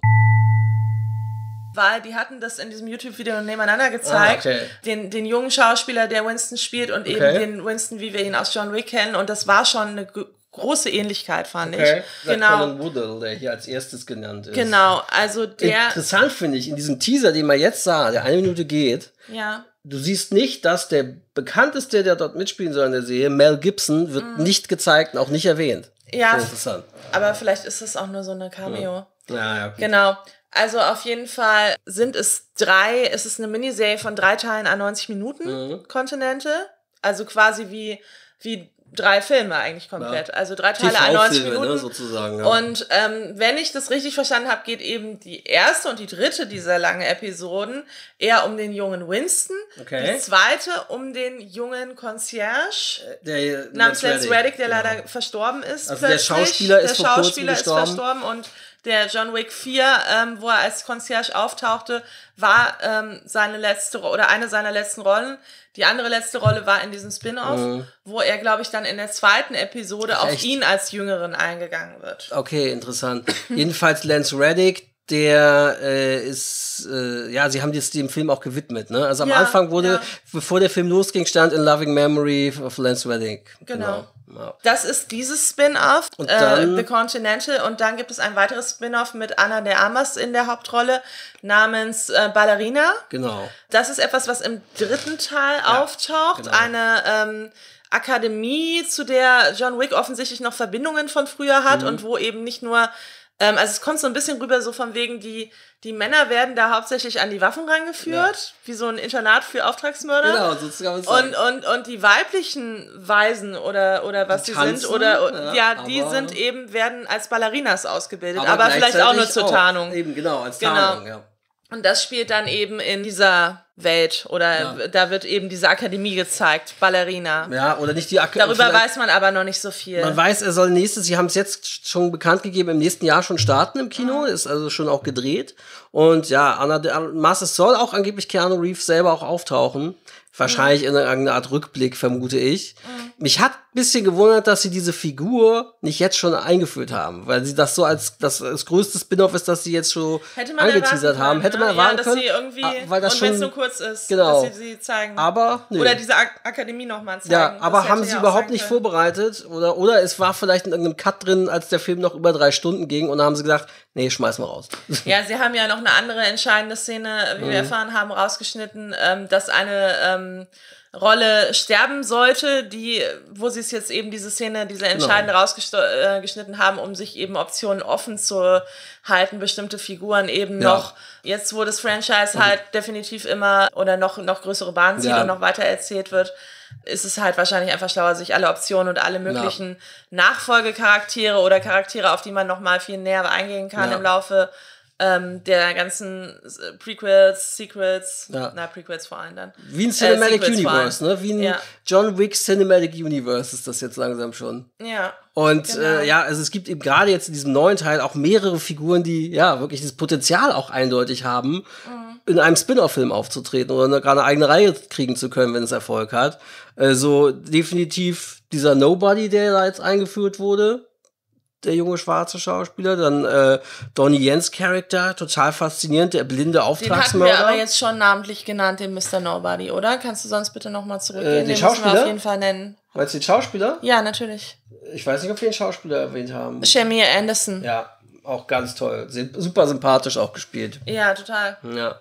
Speaker 3: Weil die hatten das in diesem YouTube-Video nebeneinander gezeigt.
Speaker 2: Ah, okay.
Speaker 3: den, den jungen Schauspieler, der Winston spielt und
Speaker 2: Okay.
Speaker 3: eben den Winston, wie wir ihn aus John Wick kennen. Und das war schon eine große Ähnlichkeit, fand
Speaker 2: Okay.
Speaker 3: ich. Genau.
Speaker 2: Colin Woodle, der hier als erstes genannt ist.
Speaker 3: Genau, also der,
Speaker 2: Interessant finde ich, in diesem Teaser, den man jetzt sah, der eine Minute geht,
Speaker 3: ja,
Speaker 2: du siehst nicht, dass der bekannteste, der dort mitspielen soll in der Serie, Mel Gibson, wird nicht gezeigt und auch nicht erwähnt.
Speaker 3: Mhm. Ja.
Speaker 2: Sehr interessant.
Speaker 3: aber vielleicht ist es auch nur so eine Cameo.
Speaker 2: Ja, ja, okay.
Speaker 3: Genau. Also auf jeden Fall sind es drei, es ist eine Miniserie von drei Teilen an 90 Minuten,
Speaker 2: Mhm.
Speaker 3: Kontinente. Also quasi wie, wie drei Filme eigentlich komplett. Also drei Teile an 90
Speaker 2: TV-Filme,
Speaker 3: Minuten.
Speaker 2: ne, sozusagen. Ja.
Speaker 3: Und ähm, wenn ich das richtig verstanden habe, geht eben die erste und die dritte dieser langen Episoden eher um den jungen Winston.
Speaker 2: Okay.
Speaker 3: Die zweite um den jungen Concierge
Speaker 2: der,
Speaker 3: namens Lance Reddick, der
Speaker 2: genau.
Speaker 3: leider verstorben ist.
Speaker 2: Also der
Speaker 3: plötzlich.
Speaker 2: Schauspieler ist
Speaker 3: der Schauspieler ist verstorben und der John Wick 4, ähm, wo er als Concierge auftauchte, war ähm, seine letzte oder eine seiner letzten Rollen. Die andere letzte Rolle war in diesem Spin-off, wo er, glaube ich, dann in der zweiten Episode auf
Speaker 2: Mhm. Echt?
Speaker 3: ihn als Jüngeren eingegangen wird.
Speaker 2: Okay, interessant. Jedenfalls Lance Reddick, der äh, ist, äh, ja, sie haben jetzt dem Film auch gewidmet, ne? Also am
Speaker 3: Ja,
Speaker 2: Anfang wurde,
Speaker 3: ja.
Speaker 2: bevor der Film losging, stand in Loving Memory of Lance Wedding.
Speaker 3: Genau.
Speaker 2: Ja.
Speaker 3: Das ist dieses Spin-off, äh, The Continental. Und dann gibt es ein weiteres Spin-off mit Anna de Armas in der Hauptrolle namens äh, Ballerina.
Speaker 2: Genau.
Speaker 3: Das ist etwas, was im dritten Teil auftaucht.
Speaker 2: genau.
Speaker 3: Eine ähm, Akademie, zu der John Wick offensichtlich noch Verbindungen von früher
Speaker 2: Mhm.
Speaker 3: hat und wo eben nicht nur, ähm, also es kommt so ein bisschen rüber, so von wegen, die, die Männer werden da hauptsächlich an die Waffen rangeführt, wie so ein Internat für Auftragsmörder.
Speaker 2: Genau, so kann man
Speaker 3: Und,
Speaker 2: sagen.
Speaker 3: und, und die weiblichen Waisen oder, oder was
Speaker 2: Die
Speaker 3: die, sind,
Speaker 2: tanzen,
Speaker 3: oder
Speaker 2: ja,
Speaker 3: ja, die
Speaker 2: aber-
Speaker 3: sind eben, werden als Ballerinas ausgebildet, aber, vielleicht auch nur zur Tarnung.
Speaker 2: Eben, genau, als
Speaker 3: Genau.
Speaker 2: Tarnung, ja.
Speaker 3: Und das spielt dann eben in dieser Welt oder
Speaker 2: Ja.
Speaker 3: da wird eben diese Akademie gezeigt, Ballerina.
Speaker 2: Ja, oder nicht die Ak
Speaker 3: Darüber weiß man aber noch nicht so viel.
Speaker 2: Man weiß, er soll nächstes, sie haben es jetzt schon bekannt gegeben, im nächsten Jahr schon starten im Kino, ist also schon auch gedreht. Und ja, Anna de Armas, es soll auch angeblich Keanu Reeves selber auch auftauchen. Wahrscheinlich in irgendeiner Art Rückblick, vermute ich. Mich hat ein bisschen gewundert, dass sie diese Figur nicht jetzt schon eingeführt haben, weil sie das so als das, das größte Spin-off ist, dass sie jetzt schon angeteasert haben.
Speaker 3: können,
Speaker 2: Hätte man
Speaker 3: ne?
Speaker 2: erwarten
Speaker 3: ja, dass
Speaker 2: können.
Speaker 3: sie irgendwie,
Speaker 2: Ah, weil das
Speaker 3: und wenn es
Speaker 2: schon-
Speaker 3: nur kurz ist,
Speaker 2: genau.
Speaker 3: dass sie sie zeigen.
Speaker 2: Aber nö.
Speaker 3: oder diese Ak Akademie nochmal zeigen.
Speaker 2: Ja, aber haben sie überhaupt nicht vorbereitet oder oder es war vielleicht in irgendeinem Cut drin, als der Film noch über drei Stunden ging und dann haben sie gesagt, nee, schmeiß mal raus.
Speaker 3: Ja, sie haben ja noch eine andere entscheidende Szene, wie
Speaker 2: Mhm.
Speaker 3: wir erfahren haben, rausgeschnitten, ähm, dass eine ähm, Rolle sterben sollte, die, wo sie es jetzt eben diese Szene, diese
Speaker 2: Genau.
Speaker 3: entscheidende rausgeschnitten haben, um sich eben Optionen offen zu halten, bestimmte Figuren eben
Speaker 2: Ja.
Speaker 3: noch, jetzt wo das Franchise halt definitiv immer oder noch, noch größere Bahnen zieht
Speaker 2: Ja.
Speaker 3: und noch weiter erzählt wird, ist es halt wahrscheinlich einfach schlauer, sich alle Optionen und alle möglichen Nachfolgecharaktere oder Charaktere, auf die man noch mal viel näher eingehen kann
Speaker 2: Ja.
Speaker 3: im Laufe ähm, der ganzen äh, Prequels, Sequels,
Speaker 2: Ja.
Speaker 3: na, Prequels vor allem dann.
Speaker 2: Wie ein Cinematic
Speaker 3: Sequels vor allem.
Speaker 2: Universe, ne? Wie ein
Speaker 3: Ja.
Speaker 2: John Wick Cinematic Universe ist das jetzt langsam schon.
Speaker 3: Ja.
Speaker 2: Und
Speaker 3: Genau.
Speaker 2: äh, ja, also es gibt eben gerade jetzt in diesem neuen Teil auch mehrere Figuren, die ja wirklich das Potenzial auch eindeutig haben,
Speaker 3: Mhm.
Speaker 2: In einem Spin-off-Film aufzutreten oder gerade eine eigene Reihe kriegen zu können, wenn es Erfolg hat. Also definitiv dieser Nobody, der da jetzt eingeführt wurde, der junge schwarze Schauspieler, dann äh, Donnie Jens Charakter, total faszinierend, der blinde
Speaker 3: Den hatten wir
Speaker 2: Auftragsmörder.
Speaker 3: aber jetzt schon namentlich genannt, den Mr. Nobody, oder? Kannst du sonst bitte nochmal zurückgehen?
Speaker 2: Äh, den
Speaker 3: den
Speaker 2: Schauspieler?
Speaker 3: auf jeden Fall nennen.
Speaker 2: Meinst du den Schauspieler?
Speaker 3: Ja, natürlich.
Speaker 2: Ich weiß nicht, ob wir den Schauspieler erwähnt haben.
Speaker 3: Shamir Anderson.
Speaker 2: Ja, auch ganz toll. Super sympathisch auch gespielt.
Speaker 3: Ja, total.
Speaker 2: Ja.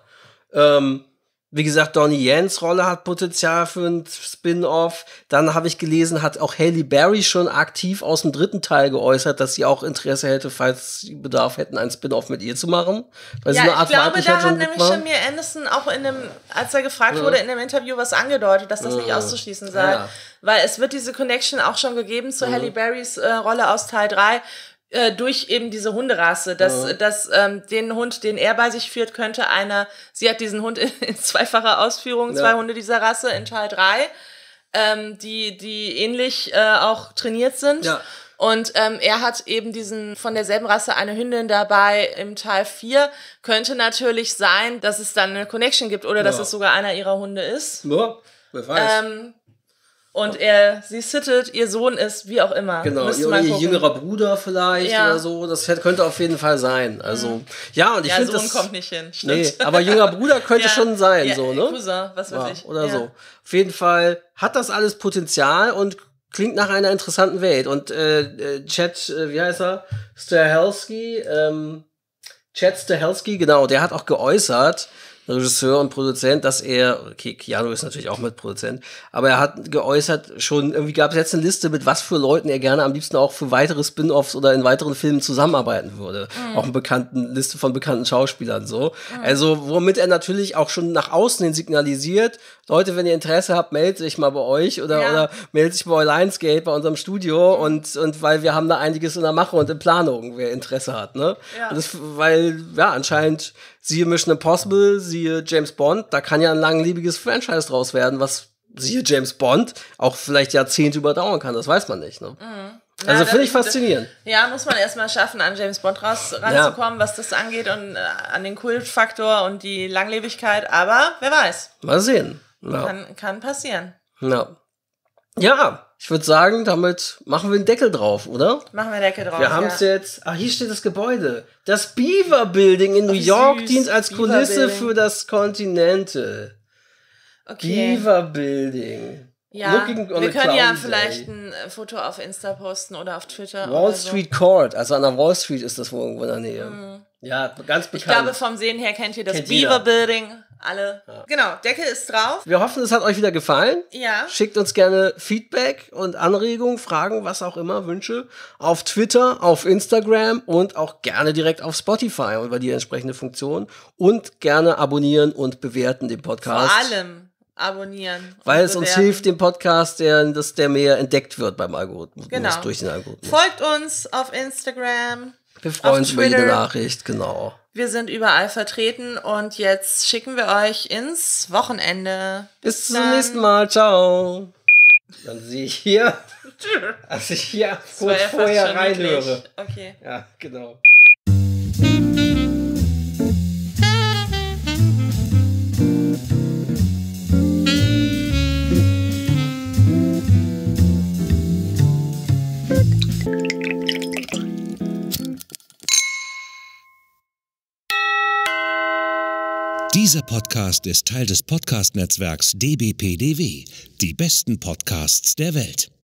Speaker 2: Ähm, wie gesagt, Donnie Jens Rolle hat Potenzial für ein Spin-off. Dann habe ich gelesen, hat auch Haley Berry schon aktiv aus dem dritten Teil geäußert, dass sie auch Interesse hätte, falls sie Bedarf hätten, ein Spin-off mit ihr zu machen. Weil sie
Speaker 3: Ja, ich glaube, da hat nämlich
Speaker 2: war.
Speaker 3: Shamir Anderson auch in einem, als er gefragt wurde, in einem Interview was angedeutet, dass das nicht auszuschließen sei.
Speaker 2: Ja.
Speaker 3: Weil es wird diese Connection auch schon gegeben zu Halle Berrys äh, Rolle aus Teil 3 äh, durch eben diese Hunderasse, dass, dass ähm, den Hund, den er bei sich führt, könnte einer, sie hat diesen Hund in, in zweifacher Ausführung, zwei
Speaker 2: Ja.
Speaker 3: Hunde dieser Rasse in Teil 3, ähm, die, die ähnlich äh, auch trainiert sind.
Speaker 2: Ja.
Speaker 3: Und ähm, er hat eben diesen von derselben Rasse eine Hündin dabei im Teil 4. Könnte natürlich sein, dass es dann eine Connection gibt oder dass
Speaker 2: Ja.
Speaker 3: es sogar einer ihrer Hunde ist.
Speaker 2: Ja, wer weiß.
Speaker 3: Ähm, und er sie sittet, ihr Sohn ist, wie auch immer.
Speaker 2: Genau, ihr, ihr jüngerer Bruder vielleicht
Speaker 3: Ja. Mhm.
Speaker 2: oder so. Das könnte auf jeden Fall sein. Also, ja, und ich
Speaker 3: Ja,
Speaker 2: finde
Speaker 3: Sohn
Speaker 2: das.
Speaker 3: kommt nicht hin.
Speaker 2: Nee,
Speaker 3: Stimmt.
Speaker 2: aber jünger Bruder könnte
Speaker 3: Ja,
Speaker 2: schon sein, so, ne?
Speaker 3: Cousin, was weiß ich.
Speaker 2: oder so. Auf jeden Fall hat das alles Potenzial und klingt nach einer interessanten Welt. Und äh, äh, Chad, äh, wie heißt er? Stahelski, ähm, Chad Stahelski, genau, der hat auch geäußert, Regisseur und Produzent, dass er, okay, Keanu ist natürlich auch Mitproduzent, aber er hat geäußert, schon irgendwie gab es jetzt eine Liste, mit was für Leuten er gerne am liebsten auch für weitere Spin-offs oder in weiteren Filmen zusammenarbeiten würde. Auch eine bekannten Liste von bekannten Schauspielern so. Also, womit er natürlich auch schon nach außen hin signalisiert, Leute, wenn ihr Interesse habt, meldet sich mal bei euch oder,
Speaker 3: Ja.
Speaker 2: oder meldet sich bei Lionsgate, bei unserem Studio und, und weil wir haben da einiges in der Mache und in Planung, wer Interesse hat, ne?
Speaker 3: Ja.
Speaker 2: Das, weil, ja, anscheinend siehe Mission Impossible, siehe James Bond, da kann ja ein langlebiges Franchise draus werden, was siehe James Bond auch vielleicht Jahrzehnte überdauern kann, das weiß man nicht, ne? Also
Speaker 3: Ja,
Speaker 2: finde ich faszinierend.
Speaker 3: Ja, muss man erstmal schaffen, an James Bond raus, ranzukommen, was das angeht und äh, an den Kultfaktor und die Langlebigkeit. Aber wer weiß,
Speaker 2: Mal sehen. Ja.
Speaker 3: kann, kann passieren.
Speaker 2: Ja. Ja, ich würde sagen, damit machen wir einen Deckel drauf, oder?
Speaker 3: Machen wir Decke drauf.
Speaker 2: Wir haben es
Speaker 3: ja.
Speaker 2: jetzt. Ah, hier steht das Gebäude. Das Beaver Building in New York
Speaker 3: süß.
Speaker 2: dient als
Speaker 3: Beaver
Speaker 2: Kulisse
Speaker 3: Building.
Speaker 2: für das Continental.
Speaker 3: Okay.
Speaker 2: Beaver Building.
Speaker 3: Ja, wir können ja vielleicht
Speaker 2: day.
Speaker 3: ein äh, Foto auf Insta posten oder auf Twitter.
Speaker 2: Wall
Speaker 3: so.
Speaker 2: Street Court, also an der Wall Street ist das wohl irgendwo in der Nähe. Ja, ganz bekannt.
Speaker 3: Ich glaube, vom Sehen her kennt ihr das
Speaker 2: Kennt
Speaker 3: Beaver
Speaker 2: jeder.
Speaker 3: Building. Alle. Genau, Deckel ist drauf.
Speaker 2: wir hoffen, es hat euch wieder gefallen.
Speaker 3: Ja.
Speaker 2: Schickt uns gerne Feedback und Anregungen, Fragen, was auch immer, Wünsche auf Twitter, auf Instagram und auch gerne direkt auf Spotify über die entsprechende Funktion und gerne abonnieren und bewerten den
Speaker 3: Vor
Speaker 2: Podcast.
Speaker 3: allem abonnieren.
Speaker 2: Weil es uns hilft, dem Podcast, der, dass der mehr entdeckt wird beim Algorithmus,
Speaker 3: Genau.
Speaker 2: durch den Algorithmus.
Speaker 3: Folgt uns auf Instagram.
Speaker 2: Wir freuen uns über jede. Nachricht, genau.
Speaker 3: Wir sind überall vertreten und jetzt schicken wir euch ins Wochenende.
Speaker 2: Bis zum
Speaker 3: dann.
Speaker 2: nächsten Mal. Ciao. Dann sehe ich hier, dass ich hier kurz vorher reinhöre.
Speaker 3: Okay.
Speaker 2: Ja, genau.
Speaker 5: Dieser Podcast ist Teil des Podcast-Netzwerks dbpdw, die besten Podcasts der Welt.